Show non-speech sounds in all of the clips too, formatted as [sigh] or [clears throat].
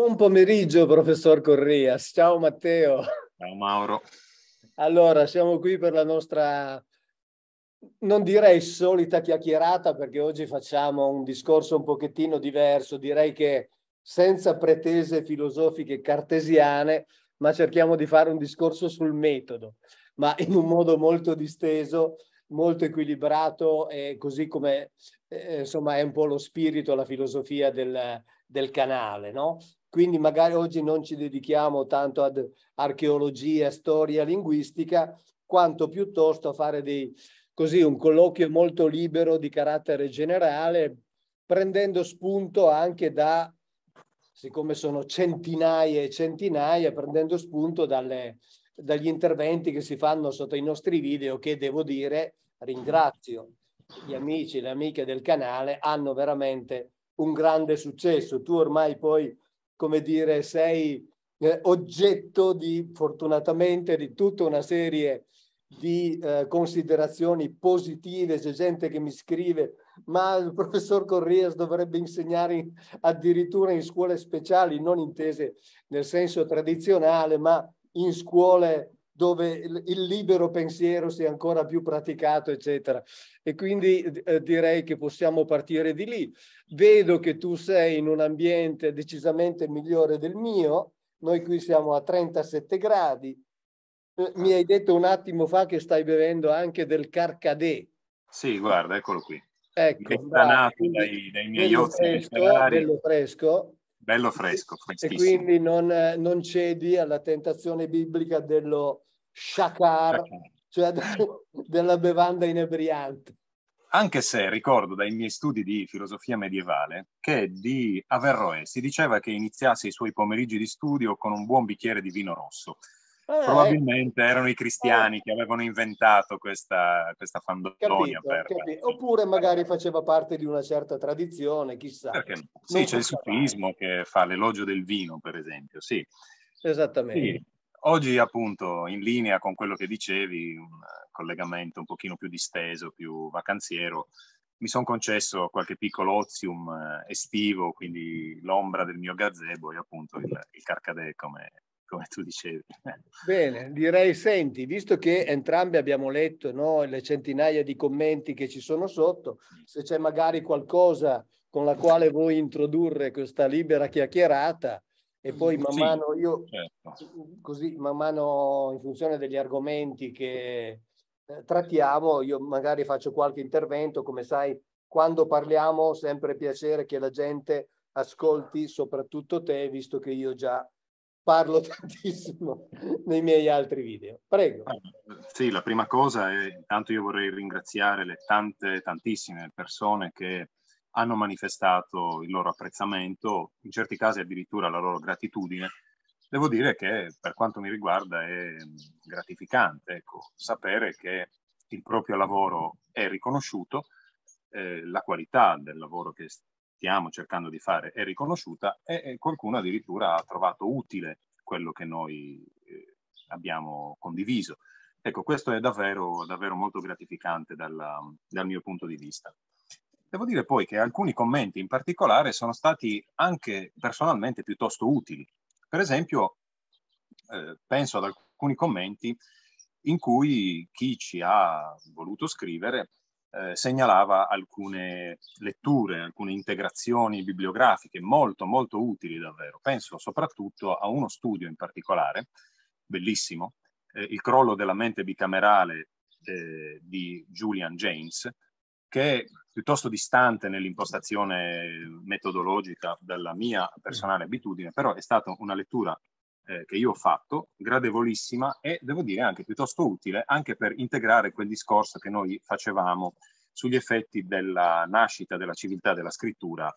Buon pomeriggio, professor Corrias. Ciao Matteo. Ciao Mauro. Allora, siamo qui per la nostra, non direi solita chiacchierata, perché oggi facciamo un discorso un pochettino diverso. Direi che senza pretese filosofiche cartesiane, ma cerchiamo di fare un discorso sul metodo, ma in un modo molto disteso, molto equilibrato e così come eh, insomma è un po' lo spirito, la filosofia del, del canale, no? Quindi magari oggi non ci dedichiamo tanto ad archeologia, storia, linguistica, quanto piuttosto a fare dei, così, un colloquio molto libero di carattere generale, prendendo spunto anche da, siccome sono centinaia e centinaia, prendendo spunto dalle, dagli interventi che si fanno sotto i nostri video, che devo dire, ringrazio gli amici e le amiche del canale, hanno veramente un grande successo. Tu ormai poi come dire, sei eh, oggetto di, fortunatamente, di tutta una serie di eh, considerazioni positive. C'è gente che mi scrive, ma il [laughs] professor Corrias dovrebbe insegnare in, addirittura in scuole speciali, non intese nel senso tradizionale, ma in scuole dove il libero pensiero sia ancora più praticato, eccetera. E quindi eh, direi che possiamo partire di lì. Vedo che tu sei in un ambiente decisamente migliore del mio, noi qui siamo a 37 gradi. Eh, mi hai detto un attimo fa che stai bevendo anche del Carcadè. Sì, guarda, eccolo qui. Ecco, dai, dai, dai miei bello fresco, bello fresco. Bello fresco, E quindi non, non, cedi alla tentazione biblica dello shakar, cioè della bevanda inebriante. Anche se ricordo dai miei studi di filosofia medievale che di Averroè si diceva che iniziasse i suoi pomeriggi di studio con un buon bicchiere di vino rosso. Ah, Probabilmente eh. erano i cristiani ah. che avevano inventato questa, questa fandonia. Per... Oppure magari faceva parte di una certa tradizione, chissà. Perché? Sì, c'è il sufismo che fa l'elogio del vino, per esempio, sì. Esattamente. Sì. Oggi appunto in linea con quello che dicevi, un collegamento un pochino più disteso, più vacanziero, mi sono concesso qualche piccolo ozium eh, estivo, quindi l'ombra del mio gazebo e appunto il, il carcadè come, come tu dicevi. [laughs] Bene, direi, senti, visto che entrambi abbiamo letto no, le centinaia di commenti che ci sono sotto, se c'è magari qualcosa con la quale vuoi introdurre questa libera chiacchierata, e poi man mano io, certo. così man mano in funzione degli argomenti che eh, trattiamo, io magari faccio qualche intervento, come sai, quando parliamo sempre piacere che la gente ascolti soprattutto te, visto che io già parlo [laughs] tantissimo nei miei altri video. Prego. Ah, sì, la prima cosa è, intanto io vorrei ringraziare le tante, tantissime persone che hanno manifestato il loro apprezzamento, in certi casi addirittura la loro gratitudine. Devo dire che per quanto mi riguarda è gratificante ecco, sapere che il proprio lavoro è riconosciuto, eh, la qualità del lavoro che stiamo cercando di fare è riconosciuta e, e qualcuno addirittura ha trovato utile quello che noi eh, abbiamo condiviso. Ecco, questo è davvero, davvero molto gratificante dalla, dal mio punto di vista. Devo dire poi che alcuni commenti in particolare sono stati anche personalmente piuttosto utili. Per esempio, eh, penso ad alcuni commenti in cui chi ci ha voluto scrivere eh, segnalava alcune letture, alcune integrazioni bibliografiche molto, molto utili davvero. Penso soprattutto a uno studio in particolare, bellissimo, eh, Il crollo della mente bicamerale eh, di Julian James, che piuttosto distante nell'impostazione metodologica dalla mia personale abitudine, però è stata una lettura eh, che io ho fatto, gradevolissima e devo dire anche piuttosto utile, anche per integrare quel discorso che noi facevamo sugli effetti della nascita della civiltà della scrittura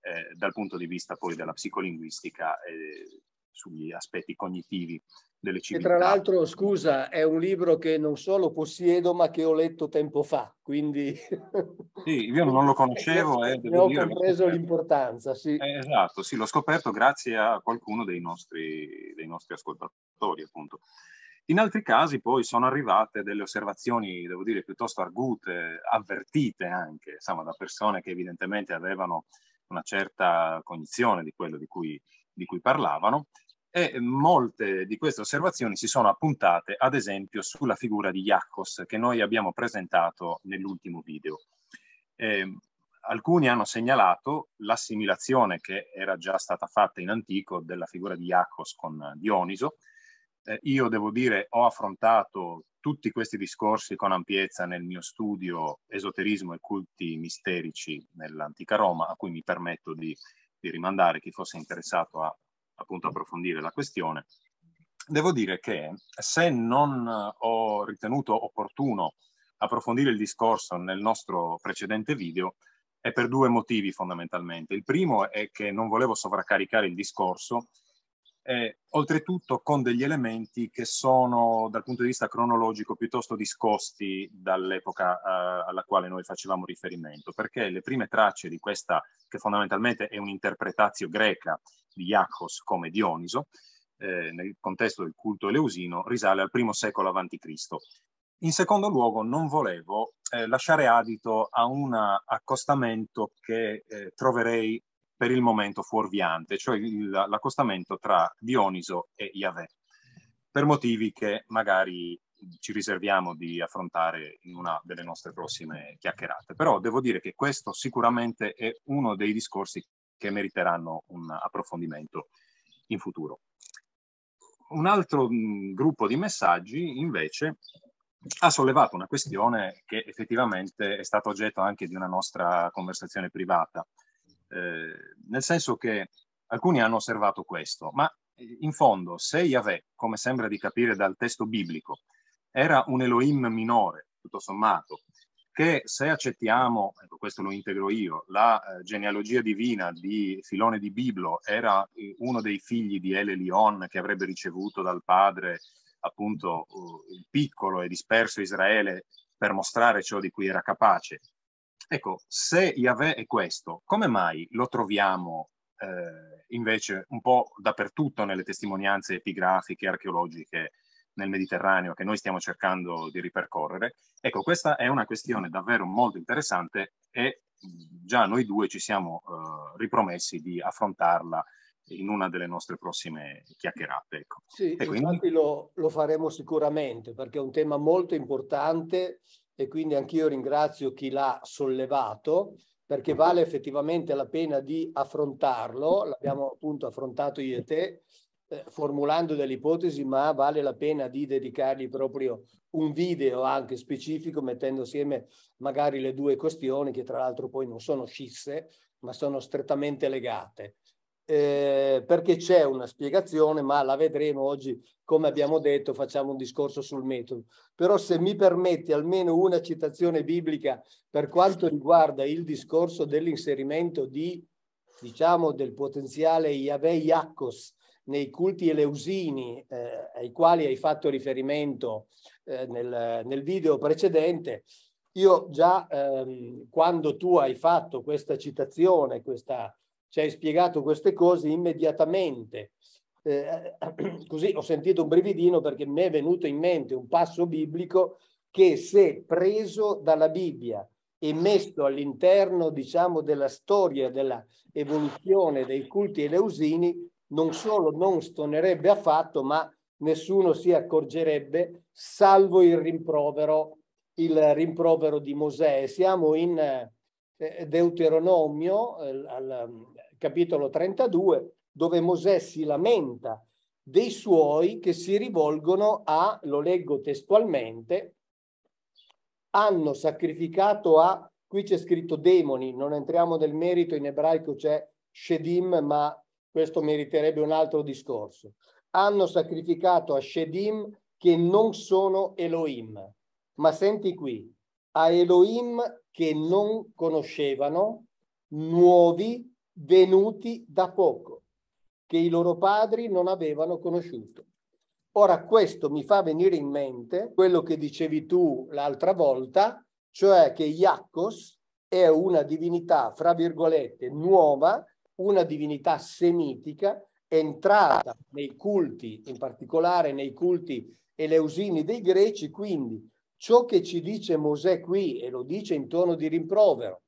eh, dal punto di vista poi della psicolinguistica e sugli aspetti cognitivi delle civiltà. E tra l'altro, scusa, è un libro che non solo possiedo, ma che ho letto tempo fa, quindi... [laughs] Sì, io non lo conoscevo e ne ho dire, compreso l'importanza, sì. Eh, esatto, sì, l'ho scoperto grazie a qualcuno dei nostri, dei nostri ascoltatori, appunto. In altri casi poi sono arrivate delle osservazioni, devo dire, piuttosto argute, avvertite anche, insomma, da persone che evidentemente avevano una certa cognizione di quello di cui di cui parlavano e molte di queste osservazioni si sono appuntate ad esempio sulla figura di Iacchos che noi abbiamo presentato nell'ultimo video. Eh, alcuni hanno segnalato l'assimilazione che era già stata fatta in antico della figura di Iacchos con Dioniso. Eh, io devo dire ho affrontato tutti questi discorsi con ampiezza nel mio studio Esoterismo e culti misterici nell'antica Roma, a cui mi permetto di, di rimandare chi fosse interessato a appunto approfondire la questione. Devo dire che se non ho ritenuto opportuno approfondire il discorso nel nostro precedente video è per due motivi fondamentalmente. Il primo è che non volevo sovraccaricare il discorso, eh, oltretutto con degli elementi che sono dal punto di vista cronologico piuttosto discosti dall'epoca eh, alla quale noi facevamo riferimento, perché le prime tracce di questa, che fondamentalmente è un'interpretatio greca di Iacchos come Dioniso, eh, nel contesto del culto eleusino, risale al primo secolo a.C. In secondo luogo, non volevo eh, lasciare adito a un accostamento che eh, troverei per il momento fuorviante, cioè il, l'accostamento tra Dioniso e Yahweh, per motivi che magari ci riserviamo di affrontare in una delle nostre prossime chiacchierate. Però devo dire che questo sicuramente è uno dei discorsi che meriteranno un approfondimento in futuro. Un altro gruppo di messaggi invece ha sollevato una questione che effettivamente è stata oggetto anche di una nostra conversazione privata, eh, nel senso che alcuni hanno osservato questo, ma in fondo se Yahweh, come sembra di capire dal testo biblico, era un Elohim minore, tutto sommato, che se accettiamo, ecco questo lo integro io, la eh, genealogia divina di Filone di Biblo era eh, uno dei figli di Ele Lion che avrebbe ricevuto dal padre appunto uh, il piccolo e disperso Israele per mostrare ciò di cui era capace. Ecco, se Yahweh è questo, come mai lo troviamo eh, invece un po' dappertutto nelle testimonianze epigrafiche, archeologiche nel Mediterraneo che noi stiamo cercando di ripercorrere. Ecco, questa è una questione davvero molto interessante e già noi due ci siamo uh, ripromessi di affrontarla in una delle nostre prossime chiacchierate. Ecco. Sì, ecco, infatti in... lo, lo, faremo sicuramente perché è un tema molto importante e quindi anch'io ringrazio chi l'ha sollevato perché vale effettivamente la pena di affrontarlo, l'abbiamo appunto affrontato io e te eh, formulando delle ipotesi, ma vale la pena di dedicargli proprio un video anche specifico, mettendo assieme magari le due questioni, che tra l'altro poi non sono scisse, ma sono strettamente legate. Eh, perché c'è una spiegazione, ma la vedremo oggi, come abbiamo detto, facciamo un discorso sul metodo. Però se mi permetti almeno una citazione biblica per quanto riguarda il discorso dell'inserimento di, diciamo, del potenziale Yahweh Yaakos nei culti eleusini eh, ai quali hai fatto riferimento eh, nel, nel, video precedente, io già ehm, quando tu hai fatto questa citazione, questa, ci hai spiegato queste cose immediatamente, eh, [clears throat] così ho sentito un brividino perché mi è venuto in mente un passo biblico che se preso dalla Bibbia e messo all'interno, diciamo, della storia della evoluzione dei culti eleusini, non solo non stonerebbe affatto, ma nessuno si accorgerebbe, salvo il rimprovero, il rimprovero di Mosè. Siamo in eh, Deuteronomio, eh, al capitolo 32, dove Mosè si lamenta dei suoi che si rivolgono a, lo leggo testualmente, hanno sacrificato a, qui c'è scritto demoni, non entriamo nel merito, in ebraico c'è Shedim, ma questo meriterebbe un altro discorso. Hanno sacrificato a Shedim che non sono Elohim. Ma senti qui, a Elohim che non conoscevano, nuovi, venuti da poco, che i loro padri non avevano conosciuto. Ora questo mi fa venire in mente quello che dicevi tu l'altra volta, cioè che Iacos è una divinità, fra virgolette, nuova, una divinità semitica entrata nei culti, in particolare nei culti eleusini dei greci, quindi ciò che ci dice Mosè qui, e lo dice in tono di rimprovero,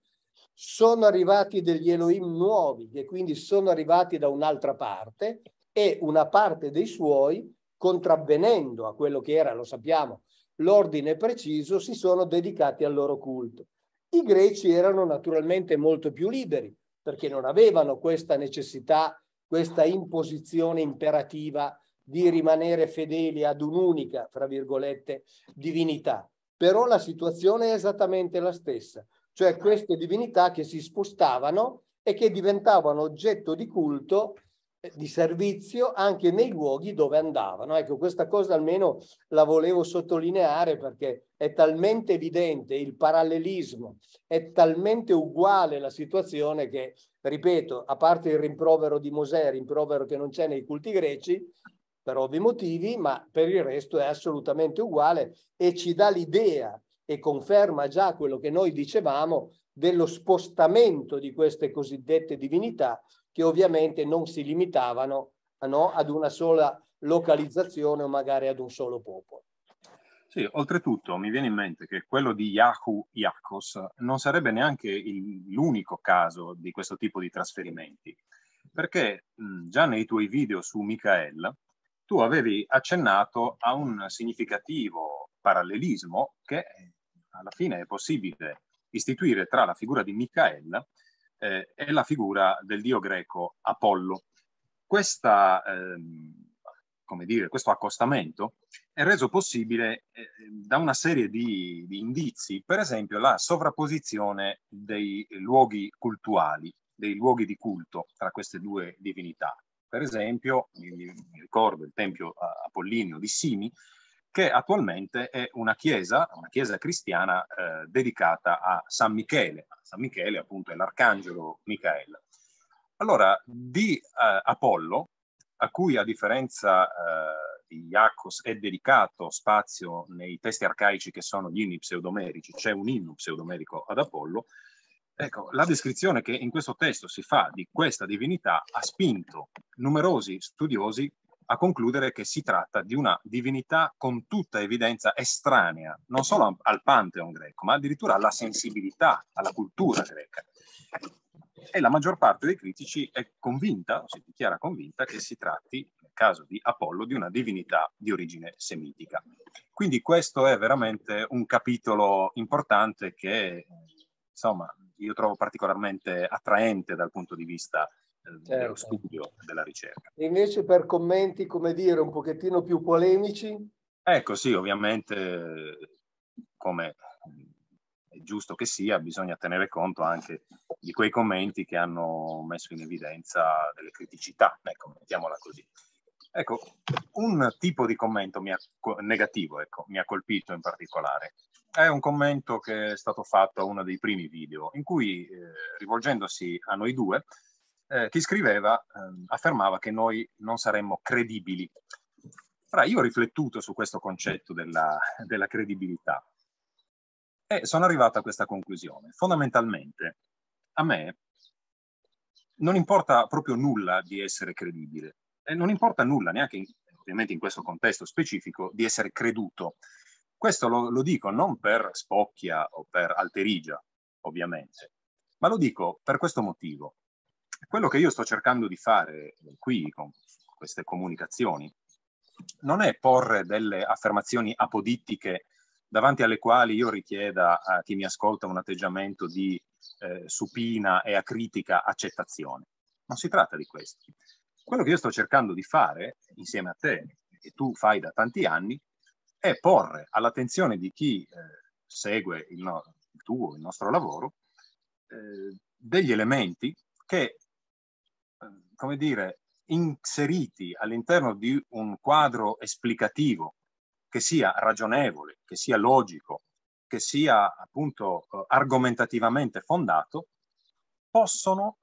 sono arrivati degli Elohim nuovi, che quindi sono arrivati da un'altra parte, e una parte dei suoi, contravvenendo a quello che era, lo sappiamo, l'ordine preciso, si sono dedicati al loro culto. I greci erano naturalmente molto più liberi, perché non avevano questa necessità, questa imposizione imperativa di rimanere fedeli ad un'unica, fra virgolette, divinità. Però la situazione è esattamente la stessa, cioè queste divinità che si spostavano e che diventavano oggetto di culto eh, di servizio anche nei luoghi dove andavano. Ecco, questa cosa almeno la volevo sottolineare perché è talmente evidente il parallelismo, è talmente uguale la situazione che, ripeto, a parte il rimprovero di Mosè, rimprovero che non c'è nei culti greci, per ovvi motivi, ma per il resto è assolutamente uguale e ci dà l'idea e conferma già quello che noi dicevamo dello spostamento di queste cosiddette divinità che ovviamente non si limitavano no, ad una sola localizzazione o magari ad un solo popolo. Sì, oltretutto mi viene in mente che quello di Yahu Yakos non sarebbe neanche il, l'unico caso di questo tipo di trasferimenti, perché mh, già nei tuoi video su Michael tu avevi accennato a un significativo parallelismo che alla fine è possibile istituire tra la figura di Michael eh, è la figura del dio greco Apollo. Questa, ehm, dire, questo accostamento è reso possibile eh, da una serie di, di, indizi, per esempio la sovrapposizione dei luoghi cultuali, dei luoghi di culto tra queste due divinità. Per esempio, mi, mi ricordo il tempio apollineo di Simi, che attualmente è una chiesa, una chiesa cristiana eh, dedicata a San Michele. San Michele appunto è l'arcangelo Michael. Allora, di eh, Apollo, a cui a differenza eh, di Iacos è dedicato spazio nei testi arcaici che sono gli inni pseudomerici, c'è un inno pseudomerico ad Apollo, Ecco, la descrizione che in questo testo si fa di questa divinità ha spinto numerosi studiosi a concludere che si tratta di una divinità con tutta evidenza estranea, non solo al pantheon greco, ma addirittura alla sensibilità, alla cultura greca. E la maggior parte dei critici è convinta, o si dichiara convinta, che si tratti, nel caso di Apollo, di una divinità di origine semitica. Quindi questo è veramente un capitolo importante che, insomma, io trovo particolarmente attraente dal punto di vista certo. dello studio, della ricerca. Invece per commenti, come dire, un pochettino più polemici? Ecco, sì, ovviamente, come è giusto che sia, bisogna tenere conto anche di quei commenti che hanno messo in evidenza delle criticità, ecco, mettiamola così. Ecco, un tipo di commento mi ha, negativo ecco, mi ha colpito in particolare. È un commento che è stato fatto a uno dei primi video, in cui, eh, rivolgendosi a noi due, eh, chi scriveva eh, affermava che noi non saremmo credibili. Ora, io ho riflettuto su questo concetto della, della credibilità e sono arrivato a questa conclusione. Fondamentalmente, a me non importa proprio nulla di essere credibile e non importa nulla, neanche in, ovviamente in questo contesto specifico, di essere creduto. Questo lo, lo dico non per spocchia o per alterigia, ovviamente, ma lo dico per questo motivo. Quello che io sto cercando di fare qui con queste comunicazioni non è porre delle affermazioni apodittiche davanti alle quali io richieda a chi mi ascolta un atteggiamento di eh, supina e acritica accettazione. Non si tratta di questo. Quello che io sto cercando di fare insieme a te, e tu fai da tanti anni, è porre all'attenzione di chi eh, segue il, no, il, tuo, il nostro lavoro, eh, degli elementi che come dire, inseriti all'interno di un quadro esplicativo che sia ragionevole, che sia logico, che sia appunto eh, argomentativamente fondato, possono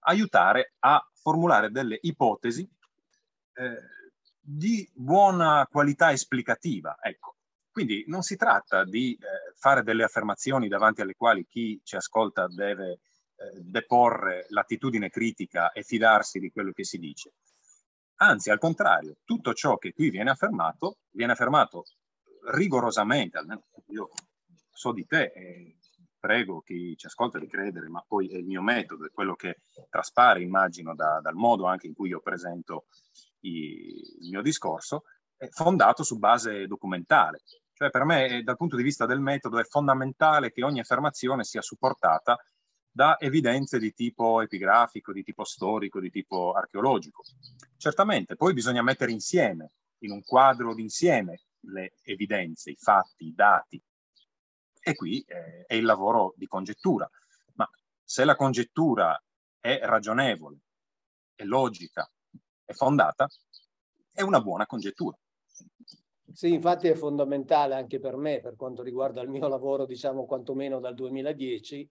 aiutare a formulare delle ipotesi eh, di buona qualità esplicativa. Ecco. Quindi non si tratta di eh, fare delle affermazioni davanti alle quali chi ci ascolta deve deporre l'attitudine critica e fidarsi di quello che si dice. Anzi, al contrario, tutto ciò che qui viene affermato, viene affermato rigorosamente, almeno io so di te, e prego chi ci ascolta di credere, ma poi è il mio metodo, è quello che traspare, immagino, da, dal modo anche in cui io presento i, il mio discorso, è fondato su base documentale. Cioè per me, dal punto di vista del metodo, è fondamentale che ogni affermazione sia supportata da evidenze di tipo epigrafico, di tipo storico, di tipo archeologico. Certamente, poi bisogna mettere insieme, in un quadro d'insieme, le evidenze, i fatti, i dati. E qui eh, è il lavoro di congettura. Ma se la congettura è ragionevole, è logica, è fondata, è una buona congettura. Sì, infatti è fondamentale anche per me, per quanto riguarda il mio lavoro, diciamo quantomeno dal 2010,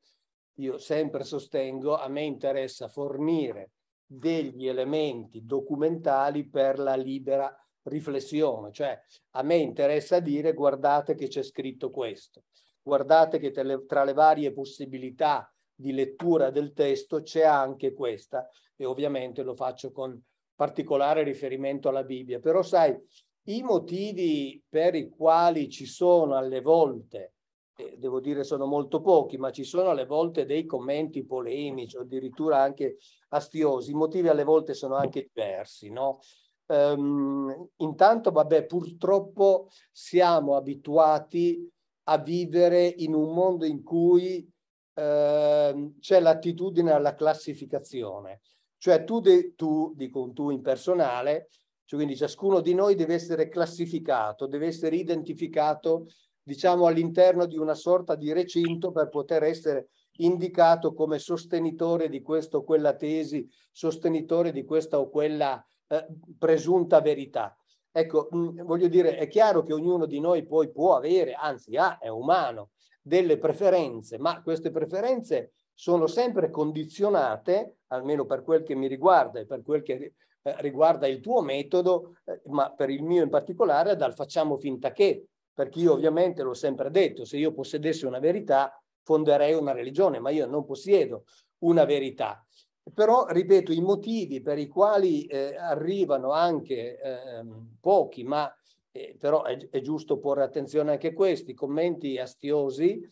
io sempre sostengo, a me interessa fornire degli elementi documentali per la libera riflessione, cioè a me interessa dire guardate che c'è scritto questo, guardate che tra le varie possibilità di lettura del testo c'è anche questa e ovviamente lo faccio con particolare riferimento alla Bibbia, però sai, i motivi per i quali ci sono alle volte eh, devo dire sono molto pochi, ma ci sono alle volte dei commenti polemici o addirittura anche astiosi. I motivi alle volte sono anche diversi, no? Um, intanto, vabbè, purtroppo siamo abituati a vivere in un mondo in cui uh, c'è l'attitudine alla classificazione. Cioè tu, de- tu, dico un tu impersonale, cioè quindi ciascuno di noi deve essere classificato, deve essere identificato diciamo all'interno di una sorta di recinto per poter essere indicato come sostenitore di questa o quella tesi, sostenitore di questa o quella eh, presunta verità. Ecco, mh, mm, voglio dire, è chiaro che ognuno di noi poi può avere, anzi ha, è umano, delle preferenze, ma queste preferenze sono sempre condizionate, almeno per quel che mi riguarda e per quel che eh, riguarda il tuo metodo, eh, ma per il mio in particolare, dal facciamo finta che, perché io ovviamente l'ho sempre detto, se io possedessi una verità fonderei una religione, ma io non possiedo una verità. Però, ripeto, i motivi per i quali eh, arrivano anche eh, pochi, ma eh, però è, è, giusto porre attenzione anche a questi, commenti astiosi,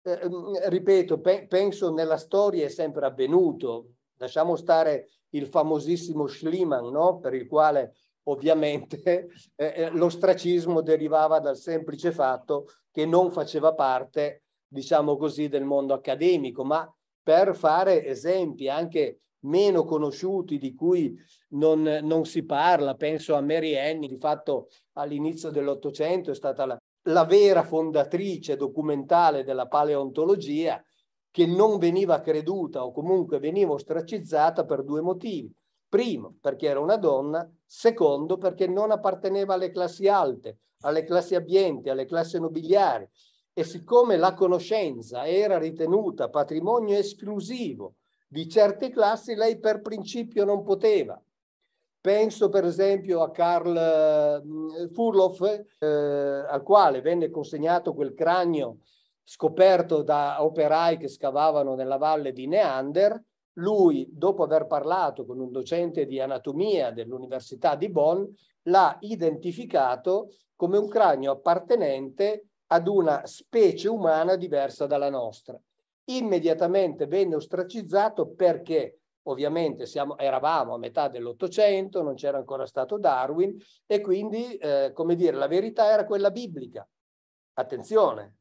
ehm, ripeto, pe penso nella storia è sempre avvenuto, lasciamo stare il famosissimo Schliemann, no? per il quale ovviamente [laughs] eh, eh, l'ostracismo derivava dal semplice fatto che non faceva parte, diciamo così, del mondo accademico, ma per fare esempi anche meno conosciuti di cui non, non si parla, penso a Mary Annie, di fatto all'inizio dell'Ottocento è stata la, la vera fondatrice documentale della paleontologia, che non veniva creduta o comunque veniva ostracizzata per due motivi. Primo, perché era una donna, secondo, perché non apparteneva alle classi alte, alle classi abbienti, alle classi nobiliari. E siccome la conoscenza era ritenuta patrimonio esclusivo di certe classi, lei per principio non poteva. Penso per esempio a Karl mm, Furloff, eh, al quale venne consegnato quel cranio scoperto da operai che scavavano nella valle di Neander, lui, dopo aver parlato con un docente di anatomia dell'Università di Bonn, l'ha identificato come un cranio appartenente ad una specie umana diversa dalla nostra. Immediatamente venne ostracizzato perché ovviamente siamo, eravamo a metà dell'Ottocento, non c'era ancora stato Darwin e quindi, eh, come dire, la verità era quella biblica. Attenzione,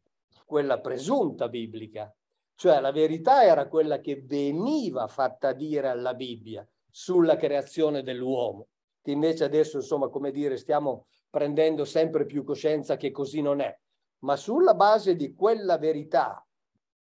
quella presunta biblica, cioè la verità era quella che veniva fatta dire alla Bibbia sulla creazione dell'uomo, che invece adesso, insomma, come dire, stiamo prendendo sempre più coscienza che così non è. Ma sulla base di quella verità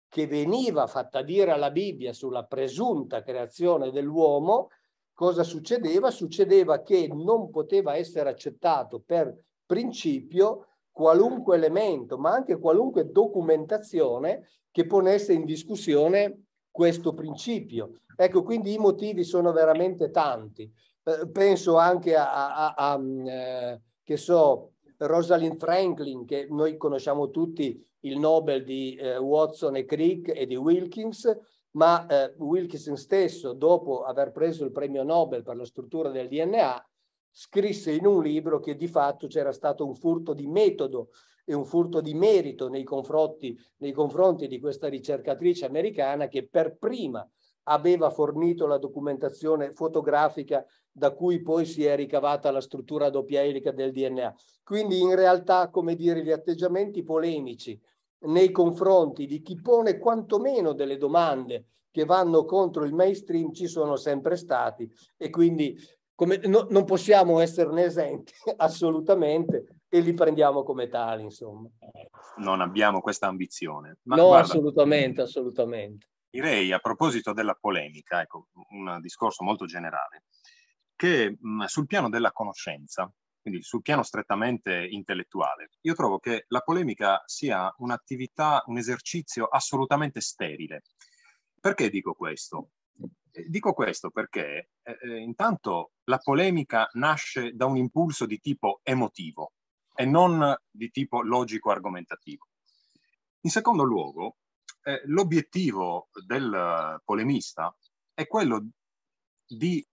che veniva fatta dire alla Bibbia sulla presunta creazione dell'uomo, cosa succedeva? Succedeva che non poteva essere accettato per principio qualunque elemento, ma anche qualunque documentazione che ponesse in discussione questo principio. Ecco, quindi i motivi sono veramente tanti. Eh, penso anche a, a, a, a eh, che so, Rosalind Franklin, che noi conosciamo tutti il Nobel di eh, Watson e Crick e di Wilkins, ma eh, Wilkins stesso, dopo aver preso il premio Nobel per la struttura del DNA, scrisse in un libro che di fatto c'era stato un furto di metodo è un furto di merito nei confronti, nei confronti di questa ricercatrice americana che per prima aveva fornito la documentazione fotografica da cui poi si è ricavata la struttura doppia elica del DNA. Quindi in realtà, come dire, gli atteggiamenti polemici nei confronti di chi pone quantomeno delle domande che vanno contro il mainstream ci sono sempre stati e quindi come, no, non possiamo esserne esenti [laughs] assolutamente e li prendiamo come tali, insomma. Non abbiamo questa ambizione. Ma no, guarda, assolutamente, assolutamente. Direi a proposito della polemica, ecco, un discorso molto generale, che mh, sul piano della conoscenza, quindi sul piano strettamente intellettuale, io trovo che la polemica sia un'attività, un esercizio assolutamente sterile. Perché dico questo? Dico questo perché eh, eh, intanto la polemica nasce da un impulso di tipo emotivo e non di tipo logico-argomentativo. In secondo luogo, eh, l'obiettivo del polemista è quello di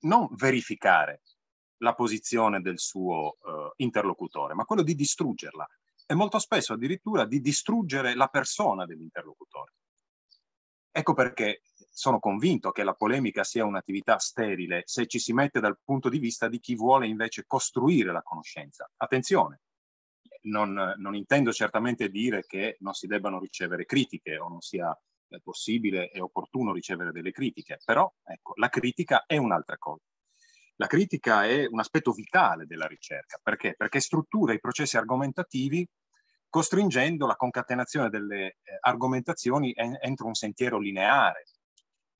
non verificare la posizione del suo eh, interlocutore, ma quello di distruggerla e molto spesso addirittura di distruggere la persona dell'interlocutore. Ecco perché sono convinto che la polemica sia un'attività sterile se ci si mette dal punto di vista di chi vuole invece costruire la conoscenza. Attenzione, non, non intendo certamente dire che non si debbano ricevere critiche o non sia eh, possibile e opportuno ricevere delle critiche, però ecco, la critica è un'altra cosa. La critica è un aspetto vitale della ricerca, perché? Perché struttura i processi argomentativi costringendo la concatenazione delle eh, argomentazioni en- entro un sentiero lineare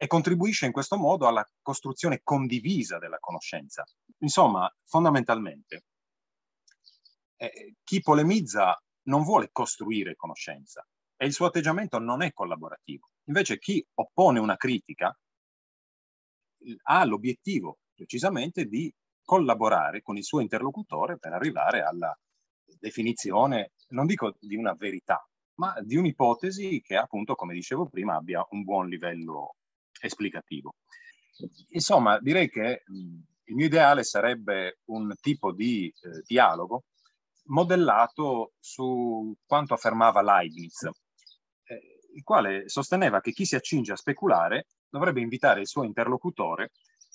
e contribuisce in questo modo alla costruzione condivisa della conoscenza. Insomma, fondamentalmente, eh, chi polemizza non vuole costruire conoscenza e il suo atteggiamento non è collaborativo. Invece chi oppone una critica ha l'obiettivo precisamente di collaborare con il suo interlocutore per arrivare alla definizione, non dico di una verità, ma di un'ipotesi che appunto, come dicevo prima, abbia un buon livello esplicativo. Insomma, direi che il mio ideale sarebbe un tipo di eh, dialogo modellato su quanto affermava Leibniz, eh, il quale sosteneva che chi si accinge a speculare dovrebbe invitare il suo interlocutore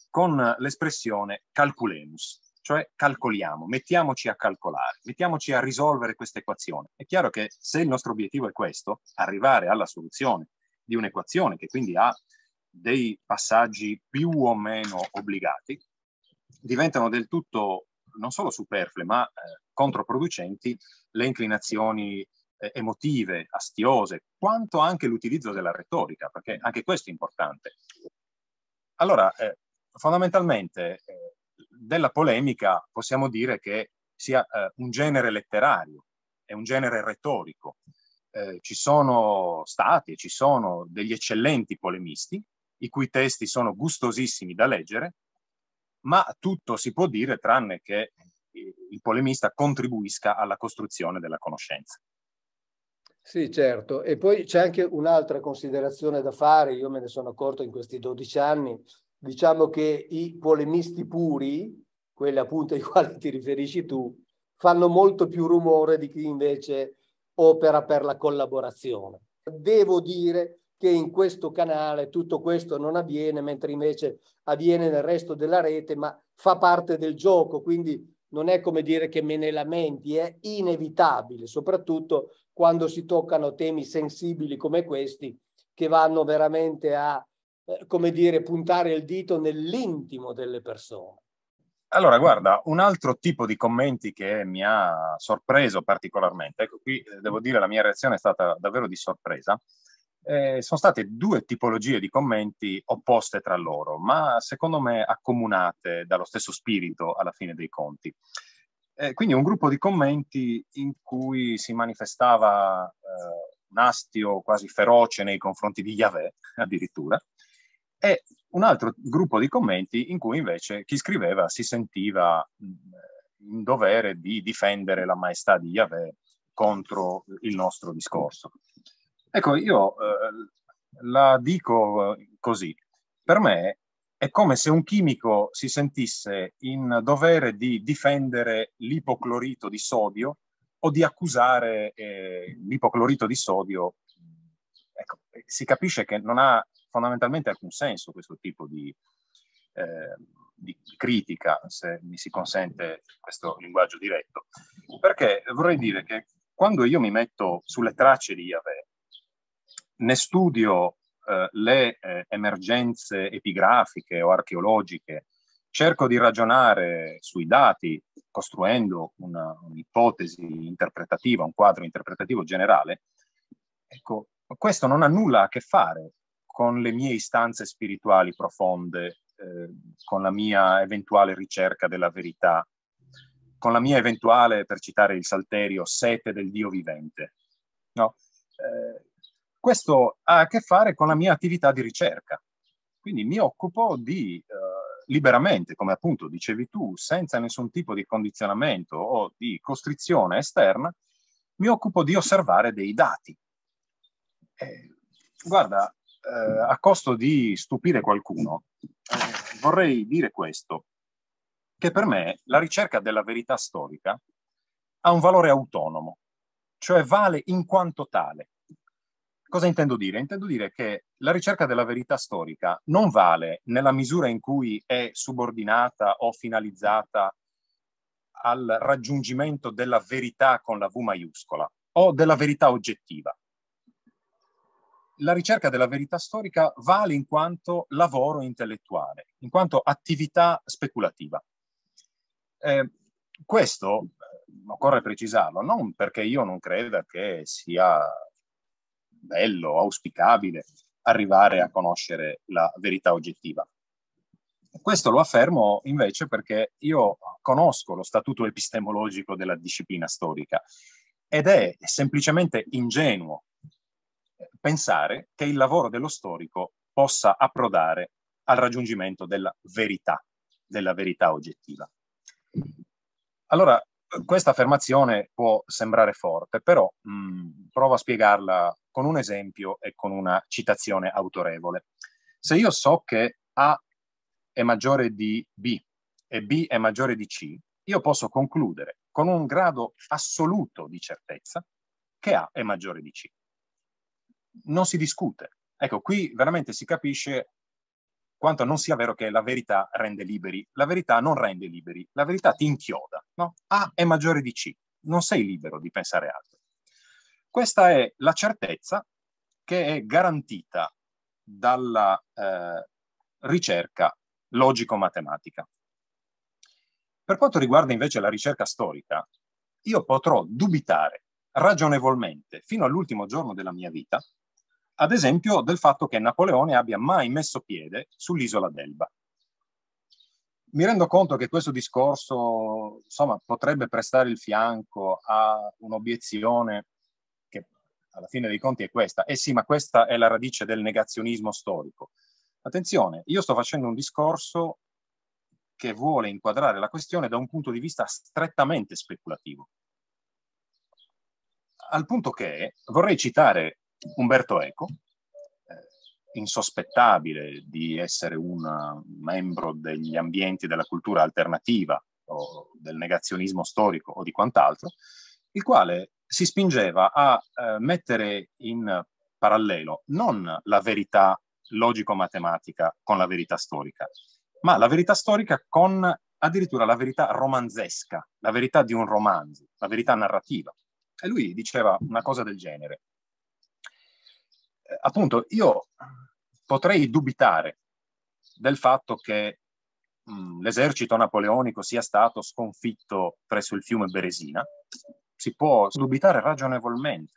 con l'espressione calculemus, cioè calcoliamo, mettiamoci a calcolare, mettiamoci a risolvere questa equazione. È chiaro che se il nostro obiettivo è questo, arrivare alla soluzione di un'equazione che quindi ha dei passaggi più o meno obbligati, diventano del tutto non solo superflue, ma eh, controproducenti le inclinazioni eh, emotive, astiose, quanto anche l'utilizzo della retorica, perché anche questo è importante. Allora, eh, fondamentalmente, eh, della polemica possiamo dire che sia eh, un genere letterario, è un genere retorico. Eh, ci sono stati e ci sono degli eccellenti polemisti, i cui testi sono gustosissimi da leggere, ma tutto si può dire tranne che il polemista contribuisca alla costruzione della conoscenza. Sì, certo. E poi c'è anche un'altra considerazione da fare, io me ne sono accorto in questi 12 anni, diciamo che i polemisti puri, quelli appunto ai [laughs] quali ti riferisci tu, fanno molto più rumore di chi invece opera per la collaborazione. Devo dire che in questo canale tutto questo non avviene, mentre invece avviene nel resto della rete, ma fa parte del gioco, quindi non è come dire che me ne lamenti, è inevitabile, soprattutto quando si toccano temi sensibili come questi, che vanno veramente a, eh, come dire, puntare il dito nell'intimo delle persone. Allora, guarda, un altro tipo di commenti che mi ha sorpreso particolarmente, ecco qui eh, devo dire la mia reazione è stata davvero di sorpresa, eh, sono state due tipologie di commenti opposte tra loro, ma secondo me accomunate dallo stesso spirito alla fine dei conti. Eh, quindi un gruppo di commenti in cui si manifestava eh, un astio quasi feroce nei confronti di Yahweh, addirittura, e un altro gruppo di commenti in cui invece chi scriveva si sentiva mh, in dovere di difendere la maestà di Yahweh contro il nostro discorso. Ecco, io eh, la dico eh, così. Per me è come se un chimico si sentisse in dovere di difendere l'ipoclorito di sodio o di accusare eh, l'ipoclorito di sodio. Ecco, si capisce che non ha fondamentalmente alcun senso questo tipo di, eh, di critica, se mi si consente questo linguaggio diretto, perché vorrei dire che quando io mi metto sulle tracce di Yahweh, ne studio eh, le eh, emergenze epigrafiche o archeologiche, cerco di ragionare sui dati costruendo una, un'ipotesi interpretativa, un quadro interpretativo generale, ecco, questo non ha nulla a che fare con le mie istanze spirituali profonde, eh, con la mia eventuale ricerca della verità, con la mia eventuale, per citare il Salterio, sete del Dio vivente. No? Eh, questo ha a che fare con la mia attività di ricerca. Quindi mi occupo di, eh, liberamente, come appunto dicevi tu, senza nessun tipo di condizionamento o di costrizione esterna, mi occupo di osservare dei dati. Eh, guarda, eh, a costo di stupire qualcuno, eh, vorrei dire questo, che per me la ricerca della verità storica ha un valore autonomo, cioè vale in quanto tale. Cosa intendo dire? Intendo dire che la ricerca della verità storica non vale nella misura in cui è subordinata o finalizzata al raggiungimento della verità con la V maiuscola o della verità oggettiva. La ricerca della verità storica vale in quanto lavoro intellettuale, in quanto attività speculativa. Eh, questo eh, occorre precisarlo, non perché io non creda che sia bello, auspicabile arrivare a conoscere la verità oggettiva. Questo lo affermo invece perché io conosco lo statuto epistemologico della disciplina storica ed è semplicemente ingenuo pensare che il lavoro dello storico possa approdare al raggiungimento della verità, della verità oggettiva. Allora, questa affermazione può sembrare forte, però mh, provo a spiegarla con un esempio e con una citazione autorevole. Se io so che A è maggiore di B e B è maggiore di C, io posso concludere con un grado assoluto di certezza che A è maggiore di C. Non si discute. Ecco, qui veramente si capisce quanto non sia vero che la verità rende liberi. La verità non rende liberi, la verità ti inchioda. No? A è maggiore di C, non sei libero di pensare altro. Questa è la certezza che è garantita dalla eh, ricerca logico-matematica. Per quanto riguarda invece la ricerca storica, io potrò dubitare ragionevolmente fino all'ultimo giorno della mia vita, ad esempio del fatto che Napoleone abbia mai messo piede sull'isola d'Elba. Mi rendo conto che questo discorso insomma, potrebbe prestare il fianco a un'obiezione alla fine dei conti è questa. Eh sì, ma questa è la radice del negazionismo storico. Attenzione, io sto facendo un discorso che vuole inquadrare la questione da un punto di vista strettamente speculativo. Al punto che vorrei citare Umberto Eco, eh, insospettabile di essere un membro degli ambienti della cultura alternativa o del negazionismo storico o di quant'altro, il quale si spingeva a eh, mettere in parallelo non la verità logico-matematica con la verità storica, ma la verità storica con addirittura la verità romanzesca, la verità di un romanzo, la verità narrativa. E lui diceva una cosa del genere. Eh, appunto, io potrei dubitare del fatto che mh, l'esercito napoleonico sia stato sconfitto presso il fiume Beresina, si può dubitare ragionevolmente.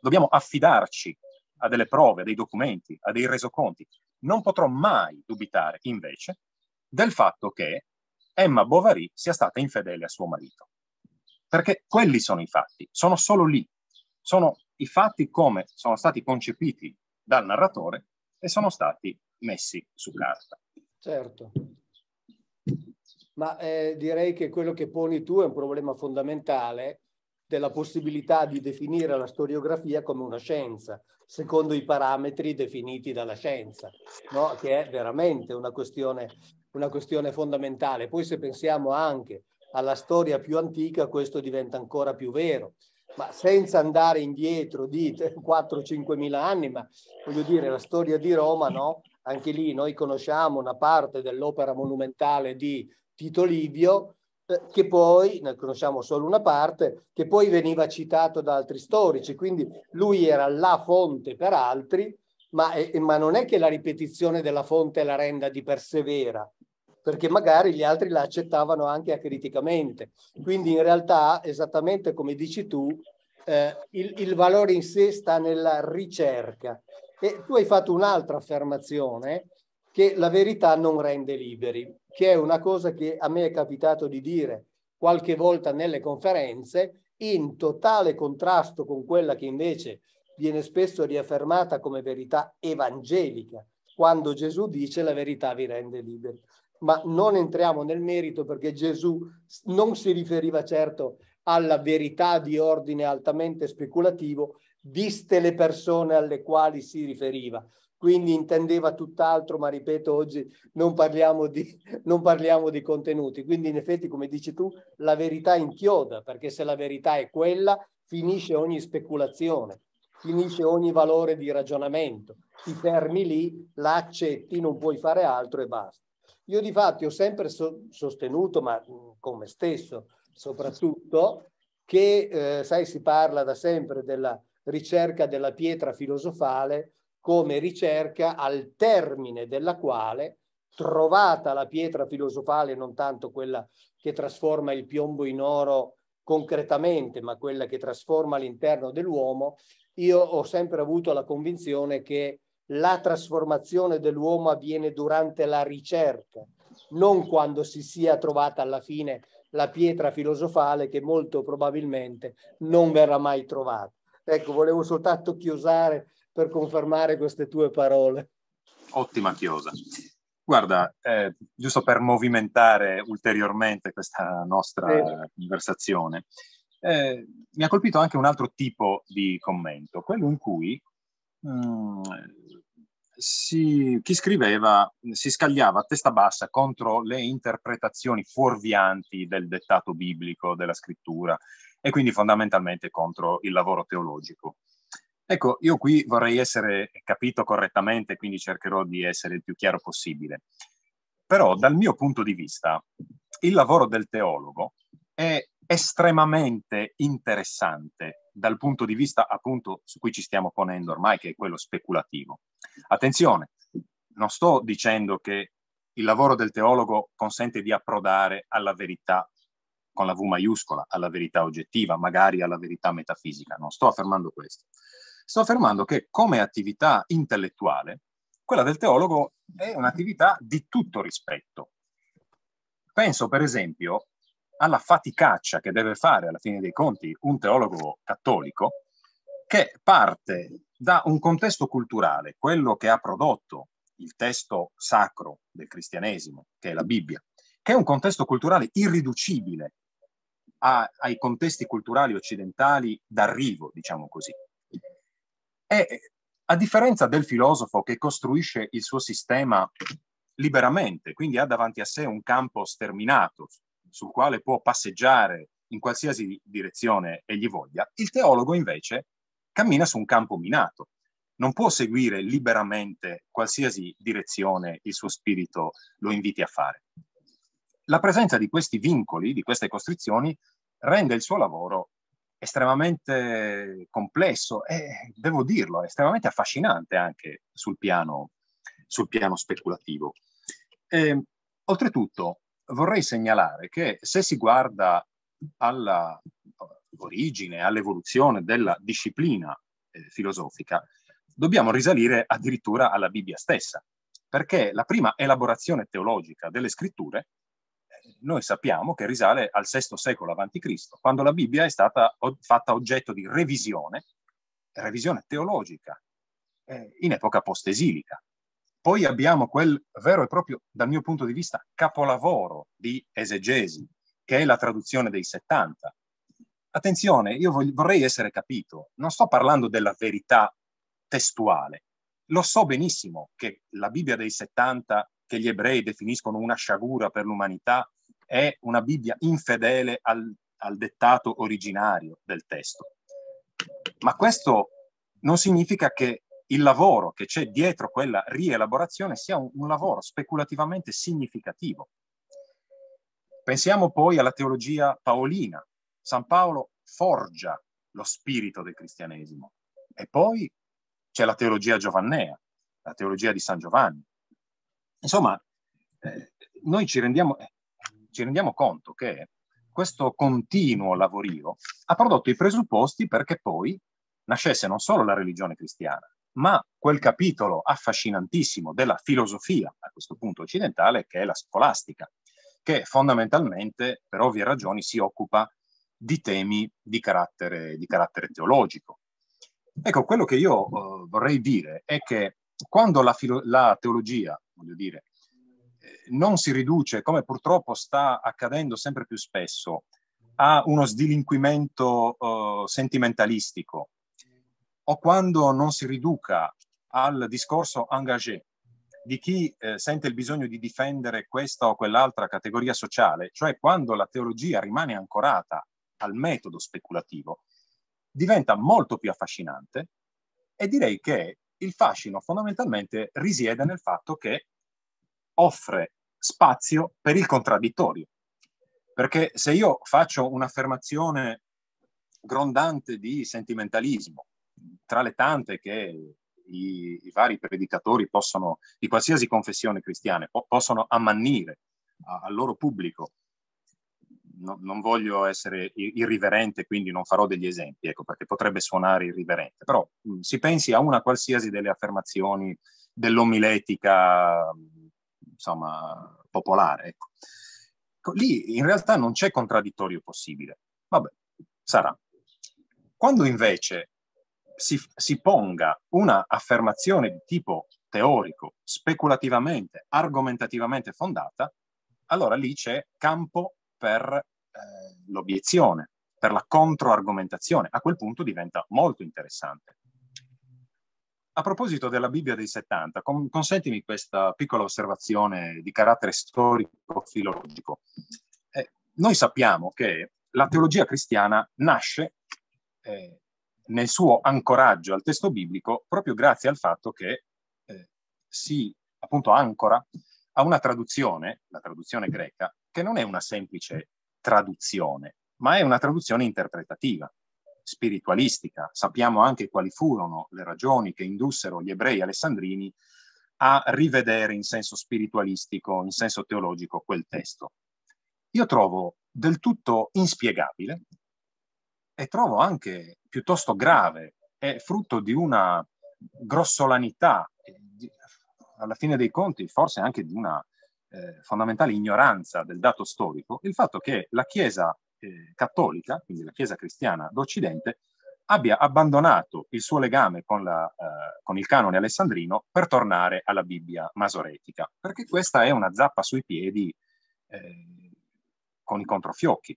Dobbiamo affidarci a delle prove, a dei documenti, a dei resoconti. Non potrò mai dubitare, invece, del fatto che Emma Bovary sia stata infedele a suo marito. Perché quelli sono i fatti, sono solo lì. Sono i fatti come sono stati concepiti dal narratore e sono stati messi su carta. Certo. Ma eh, direi che quello che poni tu è un problema fondamentale della possibilità di definire la storiografia come una scienza, secondo i parametri definiti dalla scienza, no? che è veramente una questione, una questione fondamentale. Poi se pensiamo anche alla storia più antica questo diventa ancora più vero ma senza andare indietro di [laughs] 4-5 mila anni, ma voglio dire, la storia di Roma, no? Anche lì noi conosciamo una parte dell'opera monumentale di Tito Livio, che poi, ne conosciamo solo una parte, che poi veniva citato da altri storici, quindi lui era la fonte per altri, ma, ma non è che la ripetizione della fonte la renda di persevera, perché magari gli altri la accettavano anche acriticamente. Quindi in realtà, esattamente come dici tu, eh, il, il valore in sé sta nella ricerca. E tu hai fatto un'altra affermazione che la verità non rende liberi, che è una cosa che a me è capitato di dire qualche volta nelle conferenze, in totale contrasto con quella che invece viene spesso riaffermata come verità evangelica, quando Gesù dice la verità vi rende liberi ma non entriamo nel merito perché Gesù non si riferiva certo alla verità di ordine altamente speculativo, viste le persone alle quali si riferiva. Quindi intendeva tutt'altro, ma ripeto, oggi non parliamo, di, non parliamo di contenuti. Quindi in effetti, come dici tu, la verità inchioda, perché se la verità è quella, finisce ogni speculazione, finisce ogni valore di ragionamento. Ti fermi lì, la accetti, non puoi fare altro e basta. Io di fatti ho sempre so- sostenuto, ma con me stesso soprattutto, che, eh, sai, si parla da sempre della ricerca della pietra filosofale come ricerca al termine della quale, trovata la pietra filosofale, non tanto quella che trasforma il piombo in oro concretamente, ma quella che trasforma l'interno dell'uomo, io ho sempre avuto la convinzione che la trasformazione dell'uomo avviene durante la ricerca, non quando si sia trovata alla fine la pietra filosofale che molto probabilmente non verrà mai trovata. Ecco, volevo soltanto chiosare per confermare queste tue parole. Ottima chiosa. Guarda, eh, giusto per movimentare ulteriormente questa nostra sì. conversazione, eh, mi ha colpito anche un altro tipo di commento, quello in cui Mm, si, chi scriveva si scagliava a testa bassa contro le interpretazioni fuorvianti del dettato biblico, della scrittura e quindi fondamentalmente contro il lavoro teologico. Ecco, io qui vorrei essere capito correttamente, quindi cercherò di essere il più chiaro possibile. Però dal mio punto di vista, il lavoro del teologo è estremamente interessante dal punto di vista appunto su cui ci stiamo ponendo ormai, che è quello speculativo. Attenzione, non sto dicendo che il lavoro del teologo consente di approdare alla verità con la V maiuscola, alla verità oggettiva, magari alla verità metafisica, non sto affermando questo. Sto affermando che come attività intellettuale, quella del teologo è un'attività di tutto rispetto. Penso per esempio alla faticaccia che deve fare alla fine dei conti un teologo cattolico che parte da un contesto culturale, quello che ha prodotto il testo sacro del cristianesimo, che è la Bibbia, che è un contesto culturale irriducibile a, ai contesti culturali occidentali d'arrivo, diciamo così. E a differenza del filosofo che costruisce il suo sistema liberamente, quindi ha davanti a sé un campo sterminato sul quale può passeggiare in qualsiasi direzione egli voglia, il teologo invece cammina su un campo minato, non può seguire liberamente qualsiasi direzione il suo spirito lo inviti a fare. La presenza di questi vincoli, di queste costrizioni, rende il suo lavoro estremamente complesso e, devo dirlo, estremamente affascinante anche sul piano, sul piano speculativo. E, oltretutto, vorrei segnalare che se si guarda alla origine, all'evoluzione della disciplina eh, filosofica, dobbiamo risalire addirittura alla Bibbia stessa, perché la prima elaborazione teologica delle scritture noi sappiamo che risale al VI secolo a.C., quando la Bibbia è stata fatta oggetto di revisione, revisione teologica, eh, in epoca post-esilica. Poi abbiamo quel vero e proprio, dal mio punto di vista, capolavoro di esegesi, che è la traduzione dei 70. Attenzione, io vorrei essere capito, non sto parlando della verità testuale. Lo so benissimo che la Bibbia dei 70, che gli ebrei definiscono una sciagura per l'umanità, è una Bibbia infedele al, al dettato originario del testo. Ma questo non significa che il lavoro che c'è dietro quella rielaborazione sia un, un lavoro speculativamente significativo. Pensiamo poi alla teologia paolina. San Paolo forgia lo spirito del cristianesimo. E poi c'è la teologia giovannea, la teologia di San Giovanni. Insomma, eh, noi ci rendiamo, ci rendiamo conto che questo continuo lavorio ha prodotto i presupposti perché poi nascesse non solo la religione cristiana, ma quel capitolo affascinantissimo della filosofia, a questo punto occidentale, che è la scolastica, che fondamentalmente, per ovvie ragioni, si occupa di temi di carattere, di carattere teologico. Ecco, quello che io uh, vorrei dire è che quando la, filo- la teologia, voglio dire, eh, non si riduce, come purtroppo sta accadendo sempre più spesso, a uno sdilinquimento uh, sentimentalistico, o quando non si riduca al discorso engagé di chi eh, sente il bisogno di difendere questa o quell'altra categoria sociale, cioè quando la teologia rimane ancorata al metodo speculativo, diventa molto più affascinante e direi che il fascino fondamentalmente risiede nel fatto che offre spazio per il contraddittorio. Perché se io faccio un'affermazione grondante di sentimentalismo, tra le tante che i, i vari predicatori possono, di qualsiasi confessione cristiana, po- possono ammannire a, al loro pubblico, no, non voglio essere irriverente, quindi non farò degli esempi, ecco, perché potrebbe suonare irriverente, però mh, si pensi a una qualsiasi delle affermazioni dell'omiletica, insomma, popolare, ecco. Lì in realtà non c'è contraddittorio possibile. Vabbè, sarà. Quando invece si, si ponga una affermazione di tipo teorico, speculativamente, argomentativamente fondata, allora lì c'è campo per eh, l'obiezione, per la controargomentazione. A quel punto diventa molto interessante. A proposito della Bibbia dei 70, con, consentimi questa piccola osservazione di carattere storico-filologico. Eh, noi sappiamo che la teologia cristiana nasce eh, nel suo ancoraggio al testo biblico proprio grazie al fatto che eh, si appunto ancora a una traduzione, la traduzione greca, che non è una semplice traduzione, ma è una traduzione interpretativa, spiritualistica. Sappiamo anche quali furono le ragioni che indussero gli ebrei alessandrini a rivedere in senso spiritualistico, in senso teologico quel testo. Io trovo del tutto inspiegabile e trovo anche piuttosto grave, è frutto di una grossolanità, alla fine dei conti forse anche di una eh, fondamentale ignoranza del dato storico, il fatto che la Chiesa eh, cattolica, quindi la Chiesa cristiana d'Occidente, abbia abbandonato il suo legame con, la, eh, con, il canone alessandrino per tornare alla Bibbia masoretica, perché questa è una zappa sui piedi eh, con i controfiocchi,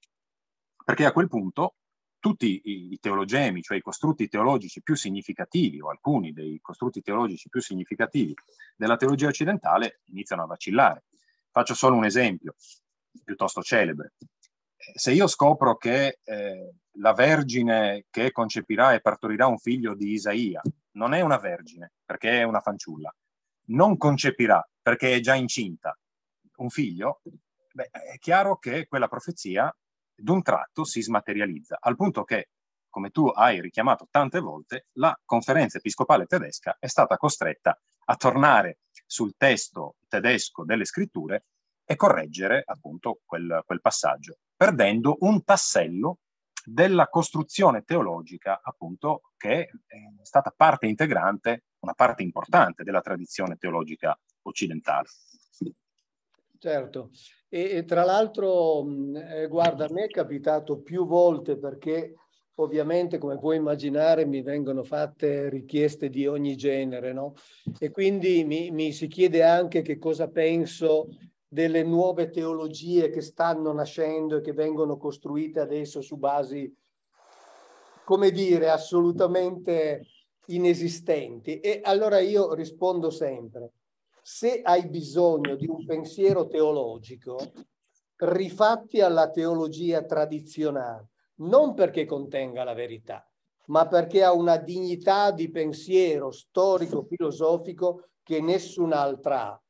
perché a quel punto tutti i, teologemi, cioè i costrutti teologici più significativi, o alcuni dei costrutti teologici più significativi della teologia occidentale, iniziano a vacillare. Faccio solo un esempio, piuttosto celebre. Se io scopro che eh, la Vergine che concepirà e partorirà un figlio di Isaia non è una vergine, perché è una fanciulla, non concepirà perché è già incinta un figlio, beh, è chiaro che quella profezia d'un tratto si smaterializza, al punto che, come tu hai richiamato tante volte, la conferenza episcopale tedesca è stata costretta a tornare sul testo tedesco delle scritture e correggere appunto quel, quel passaggio, perdendo un tassello della costruzione teologica, appunto, che è stata parte integrante, una parte importante della tradizione teologica occidentale. Certo, e, e tra l'altro, eh, guarda, a me è capitato più volte perché ovviamente, come puoi immaginare, mi vengono fatte richieste di ogni genere, no? E quindi mi, mi si chiede anche che cosa penso delle nuove teologie che stanno nascendo e che vengono costruite adesso su basi, come dire, assolutamente inesistenti. E allora io rispondo sempre se hai bisogno di un pensiero teologico, rifatti alla teologia tradizionale, non perché contenga la verità, ma perché ha una dignità di pensiero storico-filosofico che nessun'altra ha.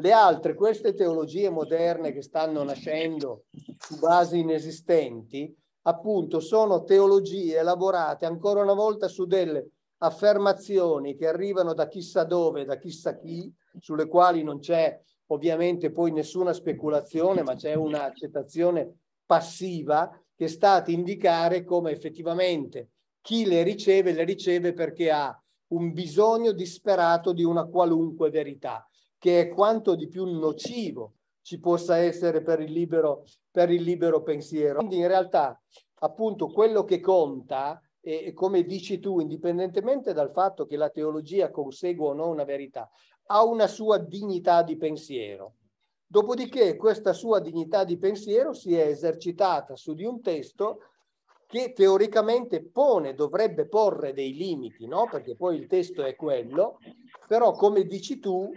Le altre, queste teologie moderne che stanno nascendo su basi inesistenti, appunto sono teologie elaborate ancora una volta su delle affermazioni che arrivano da chissà dove, da chissà chi, sulle quali non c'è ovviamente poi nessuna speculazione, ma c'è un'accettazione passiva che sta ad indicare come effettivamente chi le riceve, le riceve perché ha un bisogno disperato di una qualunque verità, che è quanto di più nocivo ci possa essere per il libero, per il libero pensiero. Quindi in realtà appunto quello che conta e come dici tu, indipendentemente dal fatto che la teologia consegua o no una verità, ha una sua dignità di pensiero. Dopodiché questa sua dignità di pensiero si è esercitata su di un testo che teoricamente pone, dovrebbe porre dei limiti, no? Perché poi il testo è quello, però come dici tu,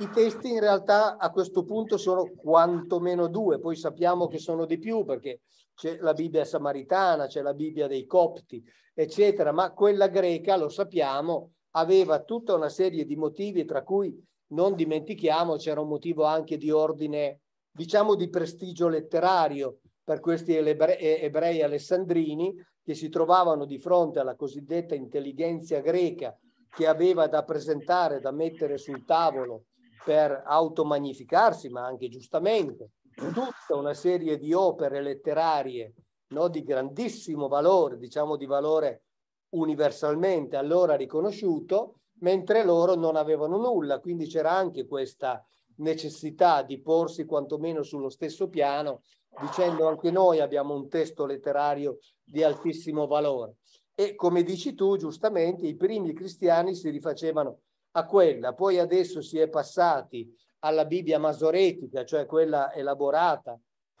i testi in realtà a questo punto sono quantomeno due, poi sappiamo che sono di più perché c'è la Bibbia samaritana, c'è la Bibbia dei copti, eccetera, ma quella greca, lo sappiamo, aveva tutta una serie di motivi, tra cui non dimentichiamo c'era un motivo anche di ordine, diciamo di prestigio letterario per questi ebrei alessandrini che si trovavano di fronte alla cosiddetta intelligenza greca che aveva da presentare, da mettere sul tavolo per automagnificarsi, ma anche giustamente, tutta una serie di opere letterarie no, di grandissimo valore, diciamo di valore universalmente allora riconosciuto, mentre loro non avevano nulla. Quindi c'era anche questa necessità di porsi quantomeno sullo stesso piano, dicendo anche noi abbiamo un testo letterario di altissimo valore. E come dici tu, giustamente, i primi cristiani si rifacevano a quella, poi adesso si è passati alla Bibbia masoretica, cioè quella elaborata,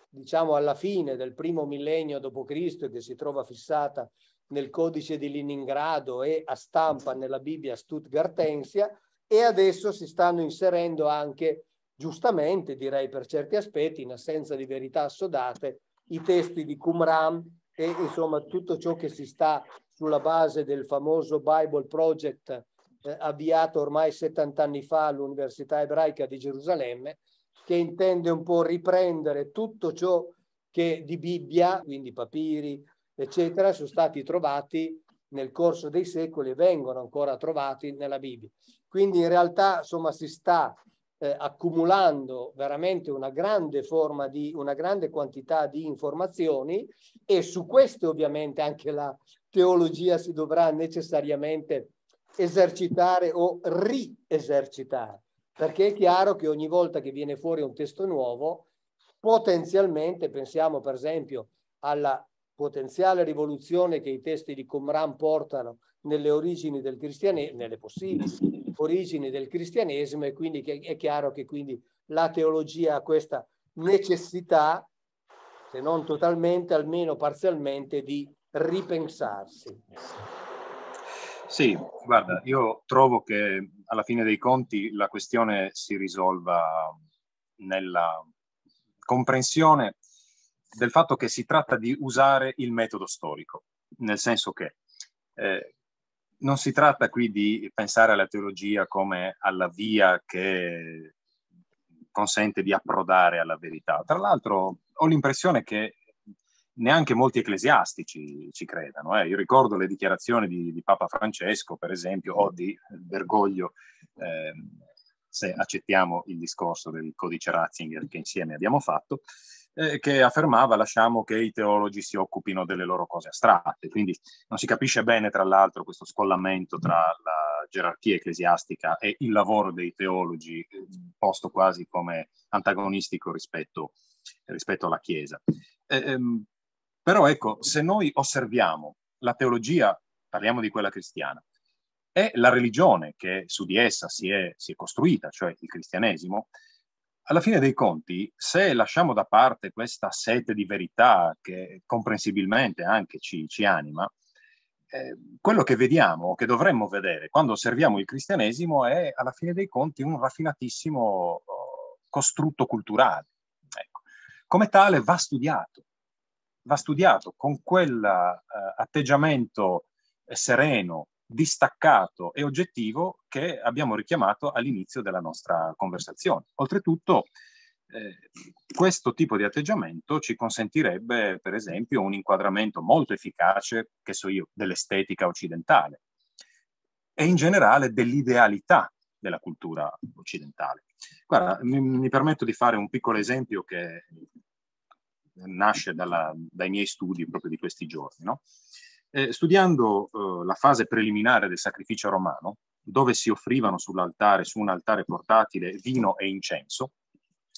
diciamo, alla fine del primo millennio d.C. che si trova fissata nel codice di Leningrado e a stampa nella Bibbia stuttgartensia e adesso si stanno inserendo anche, giustamente direi per certi aspetti, in assenza di verità assodate, i testi di Qumran e insomma tutto ciò che si sta sulla base del famoso Bible Project eh, avviato ormai 70 anni fa all'Università Ebraica di Gerusalemme, che intende un po' riprendere tutto ciò che di Bibbia, quindi papiri, eccetera, sono stati trovati nel corso dei secoli e vengono ancora trovati nella Bibbia. Quindi in realtà insomma si sta eh, accumulando veramente una grande forma di una grande quantità di informazioni e su queste ovviamente anche la teologia si dovrà necessariamente esercitare o riesercitare, perché è chiaro che ogni volta che viene fuori un testo nuovo, potenzialmente, pensiamo per esempio alla potenziale rivoluzione che i testi di Qumran portano nelle origini del cristianesimo, nelle possibili origini del cristianesimo e quindi è chiaro che quindi la teologia ha questa necessità, se non totalmente, almeno parzialmente, di ripensarsi. Sì, guarda, io trovo che alla fine dei conti la questione si risolva nella comprensione del fatto che si tratta di usare il metodo storico, nel senso che eh, non si tratta qui di pensare alla teologia come alla via che consente di approdare alla verità. Tra l'altro ho l'impressione che neanche molti ecclesiastici ci credano. Eh. Io ricordo le dichiarazioni di, di, Papa Francesco, per esempio, o di Bergoglio, eh, se accettiamo il discorso del codice Ratzinger che insieme abbiamo fatto, eh, che affermava lasciamo che i teologi si occupino delle loro cose astratte. Quindi non si capisce bene, tra l'altro, questo scollamento tra la gerarchia ecclesiastica e il lavoro dei teologi, eh, posto quasi come antagonistico rispetto, rispetto alla Chiesa. Eh, ehm, però ecco, se noi osserviamo la teologia, parliamo di quella cristiana, e la religione che su di essa si è, si è costruita, cioè il cristianesimo, alla fine dei conti, se lasciamo da parte questa sete di verità che comprensibilmente anche ci, ci anima, eh, quello che vediamo, che dovremmo vedere quando osserviamo il cristianesimo è alla fine dei conti un raffinatissimo oh, costrutto culturale. Ecco. come tale va studiato, va studiato con quell'atteggiamento eh, sereno, distaccato e oggettivo che abbiamo richiamato all'inizio della nostra conversazione. Oltretutto, eh, questo tipo di atteggiamento ci consentirebbe, per esempio, un inquadramento molto efficace, che so io, dell'estetica occidentale e in generale dell'idealità della cultura occidentale. Guarda, mi, mi, permetto di fare un piccolo esempio che nasce dalla, dai miei studi proprio di questi giorni. No? Eh, studiando eh, la fase preliminare del sacrificio romano, dove si offrivano sull'altare, su un altare portatile, vino e incenso,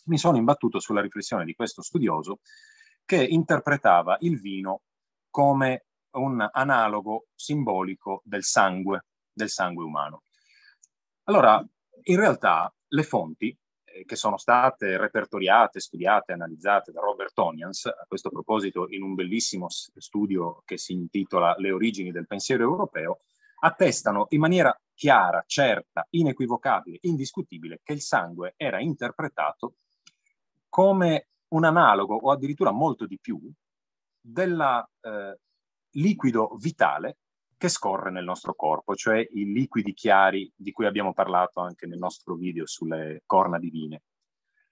mi sono imbattuto sulla riflessione di questo studioso che interpretava il vino come un analogo simbolico del sangue, del sangue umano. Allora, in realtà le fonti eh, che sono state repertoriate, studiate, analizzate da Robert Onians, a questo proposito in un bellissimo studio che si intitola Le origini del pensiero europeo, attestano in maniera chiara, certa, inequivocabile, indiscutibile che il sangue era interpretato come un analogo o addirittura molto di più del eh, liquido vitale che scorre nel nostro corpo, cioè i liquidi chiari di cui abbiamo parlato anche nel nostro video sulle corna divine.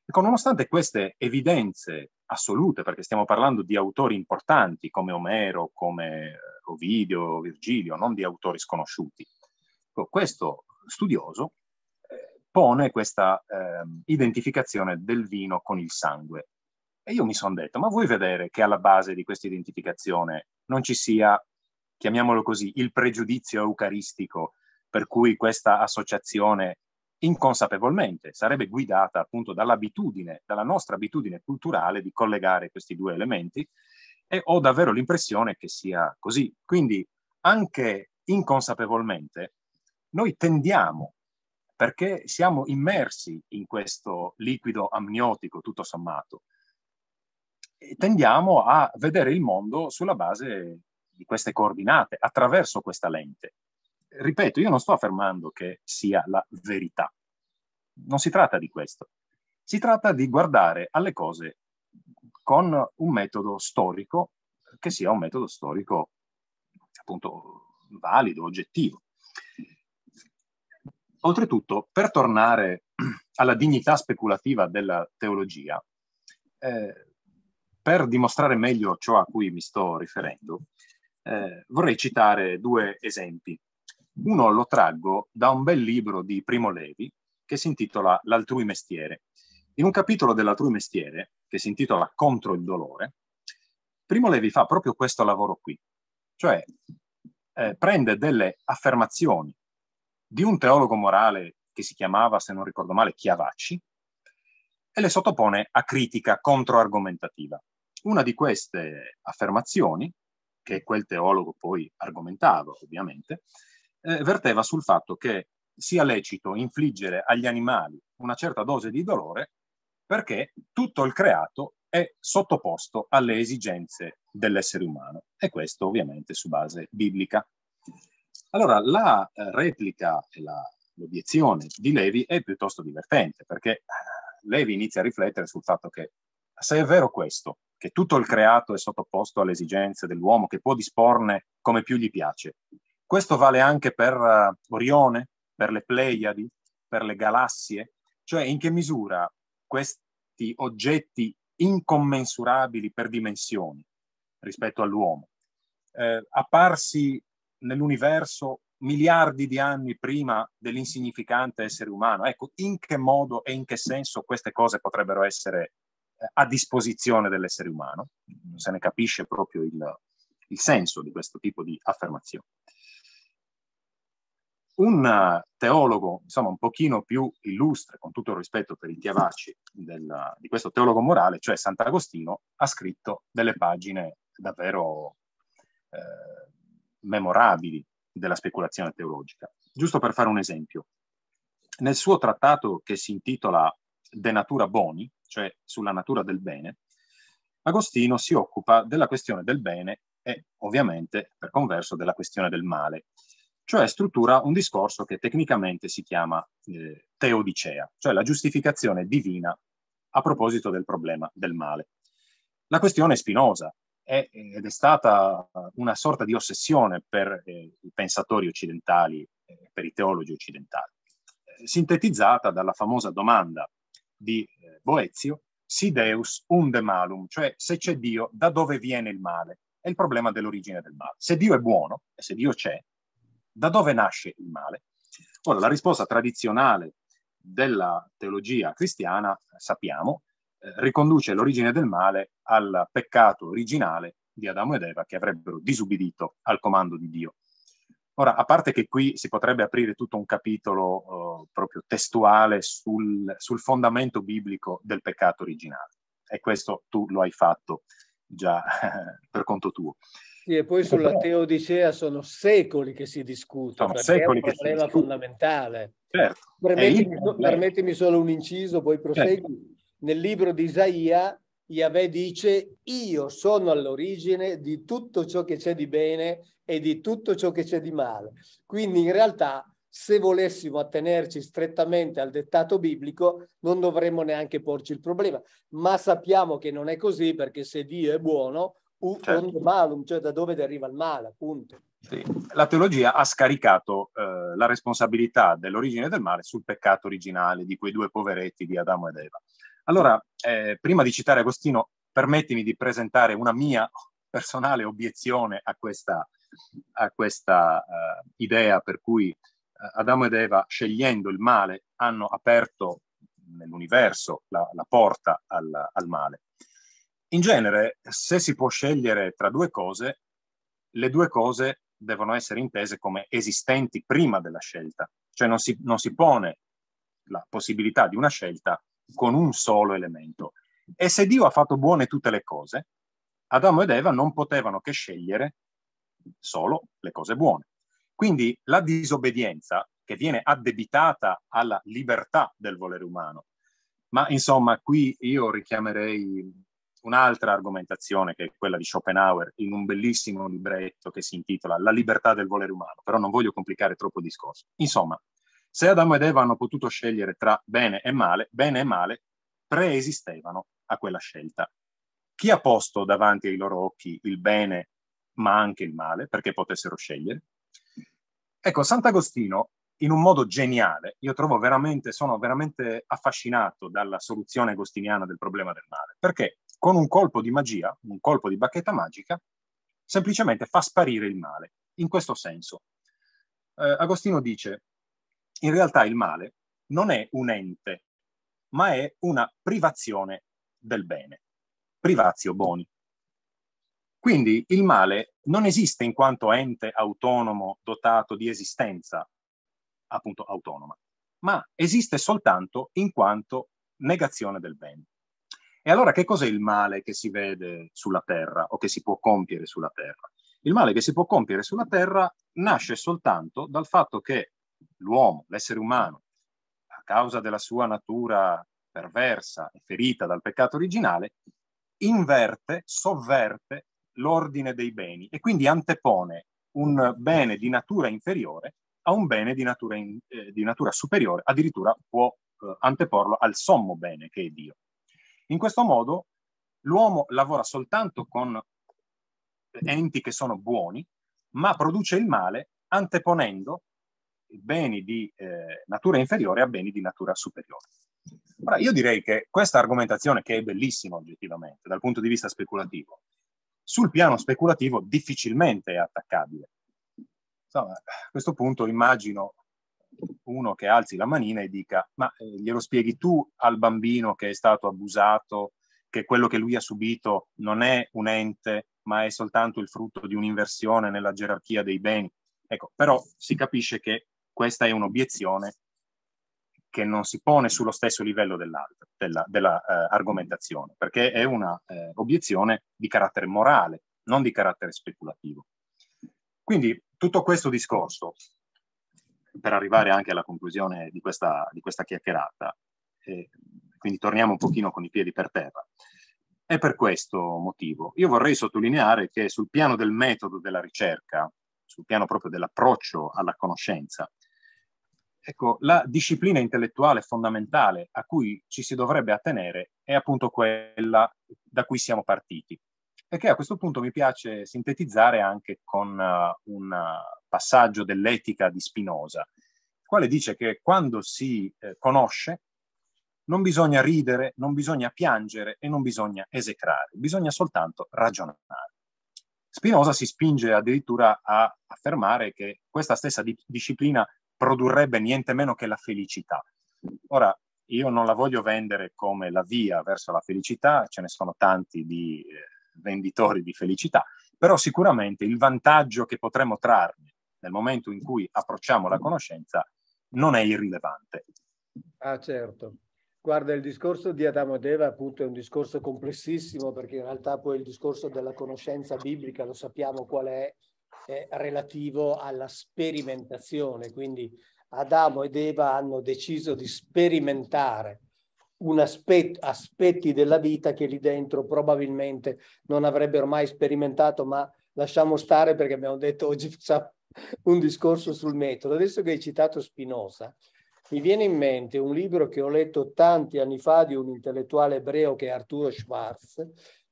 Ecco, nonostante queste evidenze assolute, perché stiamo parlando di autori importanti come Omero, come Ovidio, Virgilio, non di autori sconosciuti, ecco, questo studioso eh, pone questa eh, identificazione del vino con il sangue. E io mi sono detto, ma vuoi vedere che alla base di questa identificazione non ci sia chiamiamolo così, il pregiudizio eucaristico per cui questa associazione inconsapevolmente sarebbe guidata appunto dall'abitudine, dalla nostra abitudine culturale di collegare questi due elementi e ho davvero l'impressione che sia così. Quindi anche inconsapevolmente noi tendiamo, perché siamo immersi in questo liquido amniotico tutto sommato, tendiamo a vedere il mondo sulla base di queste coordinate attraverso questa lente. Ripeto, io non sto affermando che sia la verità. Non si tratta di questo. Si tratta di guardare alle cose con un metodo storico che sia un metodo storico appunto valido, oggettivo. Oltretutto, per tornare alla dignità speculativa della teologia, eh, per dimostrare meglio ciò a cui mi sto riferendo, eh, vorrei citare due esempi. Uno lo traggo da un bel libro di Primo Levi che si intitola L'altrui mestiere. In un capitolo dell'altrui mestiere, che si intitola Contro il dolore, Primo Levi fa proprio questo lavoro qui, cioè eh, prende delle affermazioni di un teologo morale che si chiamava, se non ricordo male, Chiavacci, e le sottopone a critica controargomentativa. Una di queste affermazioni che quel teologo poi argomentava ovviamente, eh, verteva sul fatto che sia lecito infliggere agli animali una certa dose di dolore perché tutto il creato è sottoposto alle esigenze dell'essere umano e questo ovviamente su base biblica. Allora la eh, replica e la, l'obiezione di Levi è piuttosto divertente perché eh, Levi inizia a riflettere sul fatto che se è vero questo, che tutto il creato è sottoposto alle esigenze dell'uomo, che può disporne come più gli piace. Questo vale anche per uh, Orione, per le Pleiadi, per le galassie, cioè in che misura questi oggetti incommensurabili per dimensioni rispetto all'uomo, eh, apparsi nell'universo miliardi di anni prima dell'insignificante essere umano. Ecco, in che modo e in che senso queste cose potrebbero essere a disposizione dell'essere umano. Non se ne capisce proprio il, il senso di questo tipo di affermazione. Un teologo, insomma, un pochino più illustre, con tutto il rispetto per i Tiavaci del, di questo teologo morale, cioè Sant'Agostino, ha scritto delle pagine davvero eh, memorabili della speculazione teologica. Giusto per fare un esempio, nel suo trattato che si intitola De Natura Boni, cioè sulla natura del bene, Agostino si occupa della questione del bene e ovviamente per converso della questione del male, cioè struttura un discorso che tecnicamente si chiama eh, teodicea, cioè la giustificazione divina a proposito del problema del male. La questione è spinosa è, ed è stata una sorta di ossessione per eh, i pensatori occidentali, eh, per i teologi occidentali, eh, sintetizzata dalla famosa domanda di eh, Boezio, si Deus unde malum, cioè se c'è Dio, da dove viene il male? È il problema dell'origine del male. Se Dio è buono, e se Dio c'è, da dove nasce il male? Ora, la risposta tradizionale della teologia cristiana, sappiamo, eh, riconduce l'origine del male al peccato originale di Adamo ed Eva che avrebbero disubbidito al comando di Dio. Ora, a parte che qui si potrebbe aprire tutto un capitolo uh, proprio testuale sul, sul, fondamento biblico del peccato originale, e questo tu lo hai fatto già [laughs] per conto tuo. Sì, e poi sulla teodicea sono secoli che si discute, sono secoli è un problema fondamentale. Certo. Permettimi, permettimi, solo un inciso, poi prosegui. Certo. Nel libro di Isaia, Yahweh dice, io sono all'origine di tutto ciò che c'è di bene e di tutto ciò che c'è di male. Quindi in realtà se volessimo attenerci strettamente al dettato biblico non dovremmo neanche porci il problema, ma sappiamo che non è così perché se Dio è buono, certo. malum, cioè da dove deriva il male, appunto. Sì. La teologia ha scaricato eh, la responsabilità dell'origine del male sul peccato originale di quei due poveretti di Adamo ed Eva. Allora, eh, prima di citare Agostino, permettimi di presentare una mia personale obiezione a questa, a questa uh, idea per cui uh, Adamo ed Eva, scegliendo il male, hanno aperto nell'universo la, la porta al, al male. In genere, se si può scegliere tra due cose, le due cose devono essere intese come esistenti prima della scelta, cioè non si, non si pone la possibilità di una scelta con un solo elemento. E se Dio ha fatto buone tutte le cose, Adamo ed Eva non potevano che scegliere solo le cose buone. Quindi la disobbedienza che viene addebitata alla libertà del volere umano, ma insomma qui io richiamerei un'altra argomentazione che è quella di Schopenhauer in un bellissimo libretto che si intitola La libertà del volere umano, però non voglio complicare troppo il discorso. Insomma, se Adamo ed Eva hanno potuto scegliere tra bene e male, bene e male preesistevano a quella scelta. Chi ha posto davanti ai loro occhi il bene ma anche il male perché potessero scegliere? Ecco, Sant'Agostino in un modo geniale, io trovo veramente, sono veramente affascinato dalla soluzione agostiniana del problema del male, perché con un colpo di magia, un colpo di bacchetta magica, semplicemente fa sparire il male. In questo senso, eh, Agostino dice, in realtà il male non è un ente, ma è una privazione del bene, privatio boni. Quindi il male non esiste in quanto ente autonomo dotato di esistenza, appunto autonoma, ma esiste soltanto in quanto negazione del bene. E allora che cos'è il male che si vede sulla terra o che si può compiere sulla terra? Il male che si può compiere sulla terra nasce soltanto dal fatto che l'uomo, l'essere umano, a causa della sua natura perversa e ferita dal peccato originale, inverte, sovverte l'ordine dei beni e quindi antepone un bene di natura inferiore a un bene di natura, in, eh, di natura superiore, addirittura può eh, anteporlo al sommo bene che è Dio. In questo modo l'uomo lavora soltanto con enti che sono buoni, ma produce il male anteponendo beni di eh, natura inferiore a beni di natura superiore. Ora, io direi che questa argomentazione, che è bellissima oggettivamente dal punto di vista speculativo, sul piano speculativo difficilmente è attaccabile. Insomma, questo punto immagino uno che alzi la manina e dica ma eh, glielo spieghi tu al bambino che è stato abusato, che quello che lui ha subito non è un ente, ma è soltanto il frutto di un'inversione nella gerarchia dei beni. Ecco, però si capisce che questa è un'obiezione che non si pone sullo stesso livello dell'altra, della, della eh, perché è un'obiezione eh, di carattere morale, non di carattere speculativo. Quindi tutto questo discorso per arrivare anche alla conclusione di questa, di questa chiacchierata, e quindi torniamo un pochino con i piedi per terra. E per questo motivo io vorrei sottolineare che sul piano del metodo della ricerca, sul piano proprio dell'approccio alla conoscenza, ecco, la disciplina intellettuale fondamentale a cui ci si dovrebbe attenere è appunto quella da cui siamo partiti. Perché a questo punto mi piace sintetizzare anche con uh, un passaggio dell'etica di Spinoza, il quale dice che quando si eh, conosce non bisogna ridere, non bisogna piangere e non bisogna esecrare, bisogna soltanto ragionare. Spinoza si spinge addirittura a affermare che questa stessa di- disciplina produrrebbe niente meno che la felicità. Ora, io non la voglio vendere come la via verso la felicità, ce ne sono tanti di eh, venditori di felicità, però sicuramente il vantaggio che potremo trarne nel momento in cui approcciamo la conoscenza non è irrilevante. Ah, certo. Guarda, il discorso di Adamo ed Eva appunto è un discorso complessissimo perché in realtà poi il discorso della conoscenza biblica lo sappiamo qual è, è relativo alla sperimentazione, quindi Adamo ed Eva hanno deciso di sperimentare un aspetto, aspetti della vita che lì dentro probabilmente non avrebbero mai sperimentato, ma lasciamo stare perché abbiamo detto oggi facciamo un discorso sul metodo. Adesso che hai citato Spinoza, mi viene in mente un libro che ho letto tanti anni fa di un intellettuale ebreo che è Arturo Schwarz,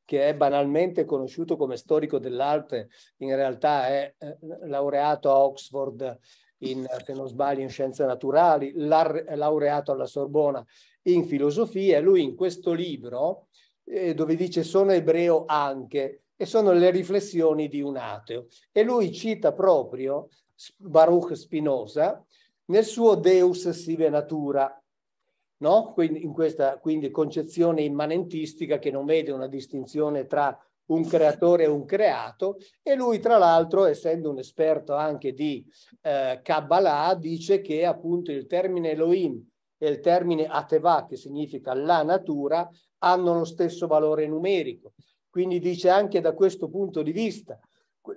che è banalmente conosciuto come storico dell'arte, in realtà è eh, laureato a Oxford in, se non sbaglio, in scienze naturali, laureato alla Sorbona in filosofia. Lui in questo libro, eh, dove dice sono ebreo anche, e sono le riflessioni di un ateo. E lui cita proprio Baruch Spinoza, nel suo Deus sive natura, no? quindi, in questa quindi concezione immanentistica che non vede una distinzione tra un creatore e un creato e lui tra l'altro essendo un esperto anche di eh, Kabbalah dice che appunto il termine Elohim e il termine Ateva che significa la natura hanno lo stesso valore numerico. Quindi dice anche da questo punto di vista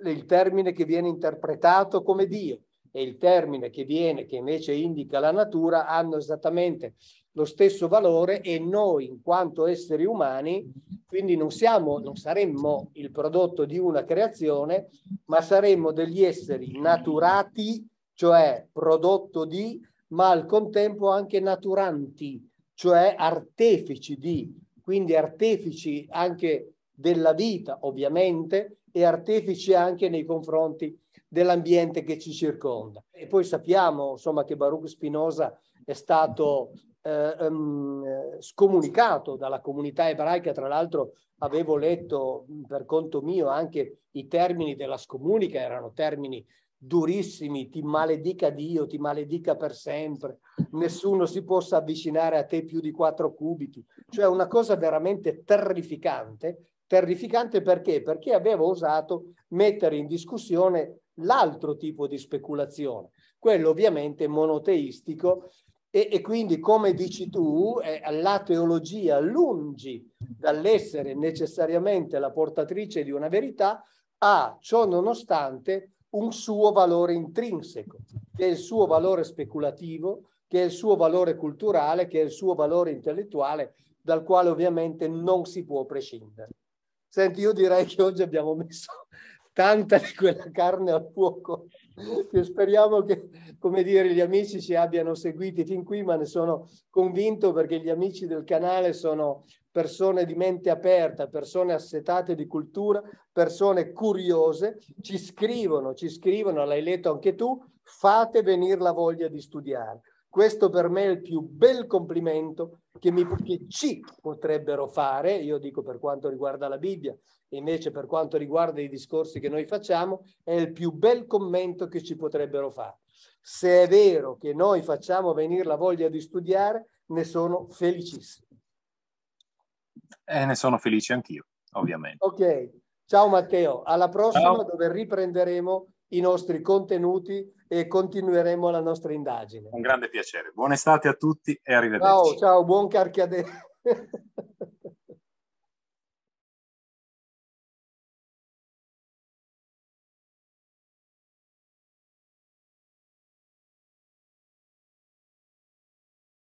il termine che viene interpretato come Dio e il termine che viene, che invece indica la natura, hanno esattamente lo stesso valore e noi, in quanto esseri umani, quindi non siamo, non saremmo il prodotto di una creazione, ma saremmo degli esseri naturati, cioè prodotto di, ma al contempo anche naturanti, cioè artefici di, quindi artefici anche della vita, ovviamente, e artefici anche nei confronti dell'ambiente che ci circonda. E poi sappiamo insomma, che Baruch Spinoza è stato eh, um, scomunicato dalla comunità ebraica, tra l'altro avevo letto per conto mio anche i termini della scomunica, erano termini durissimi, ti maledica Dio, ti maledica per sempre, nessuno si possa avvicinare a te più di quattro cubiti, cioè una cosa veramente terrificante, terrificante perché? Perché aveva osato mettere in discussione l'altro tipo di speculazione, quello ovviamente monoteistico e, e quindi come dici tu, eh, la teologia lungi dall'essere necessariamente la portatrice di una verità, ha ciò nonostante un suo valore intrinseco, che è il suo valore speculativo, che è il suo valore culturale, che è il suo valore intellettuale, dal quale ovviamente non si può prescindere. Senti, io direi che oggi abbiamo messo tanta di quella carne al fuoco speriamo che, dire, gli amici ci abbiano seguiti fin qui, ma ne sono convinto perché gli amici del canale sono persone di mente aperta, persone assetate di cultura, persone curiose, ci scrivono, ci scrivono, l'hai letto anche tu, fate venire la voglia di studiare. Questo per me è il più bel complimento che, mi, che ci potrebbero fare, io dico per quanto riguarda la Bibbia, invece per quanto riguarda i discorsi che noi facciamo, è il più bel commento che ci potrebbero fare. Se è vero che noi facciamo venire la voglia di studiare, ne sono felicissimo. E ne sono felice anch'io, ovviamente. Ok, ciao Matteo, alla prossima ciao. dove riprenderemo i nostri contenuti e continueremo la nostra indagine. Un grande piacere. Buona estate a tutti e arrivederci. Ciao, ciao, buon carchiadere. [laughs]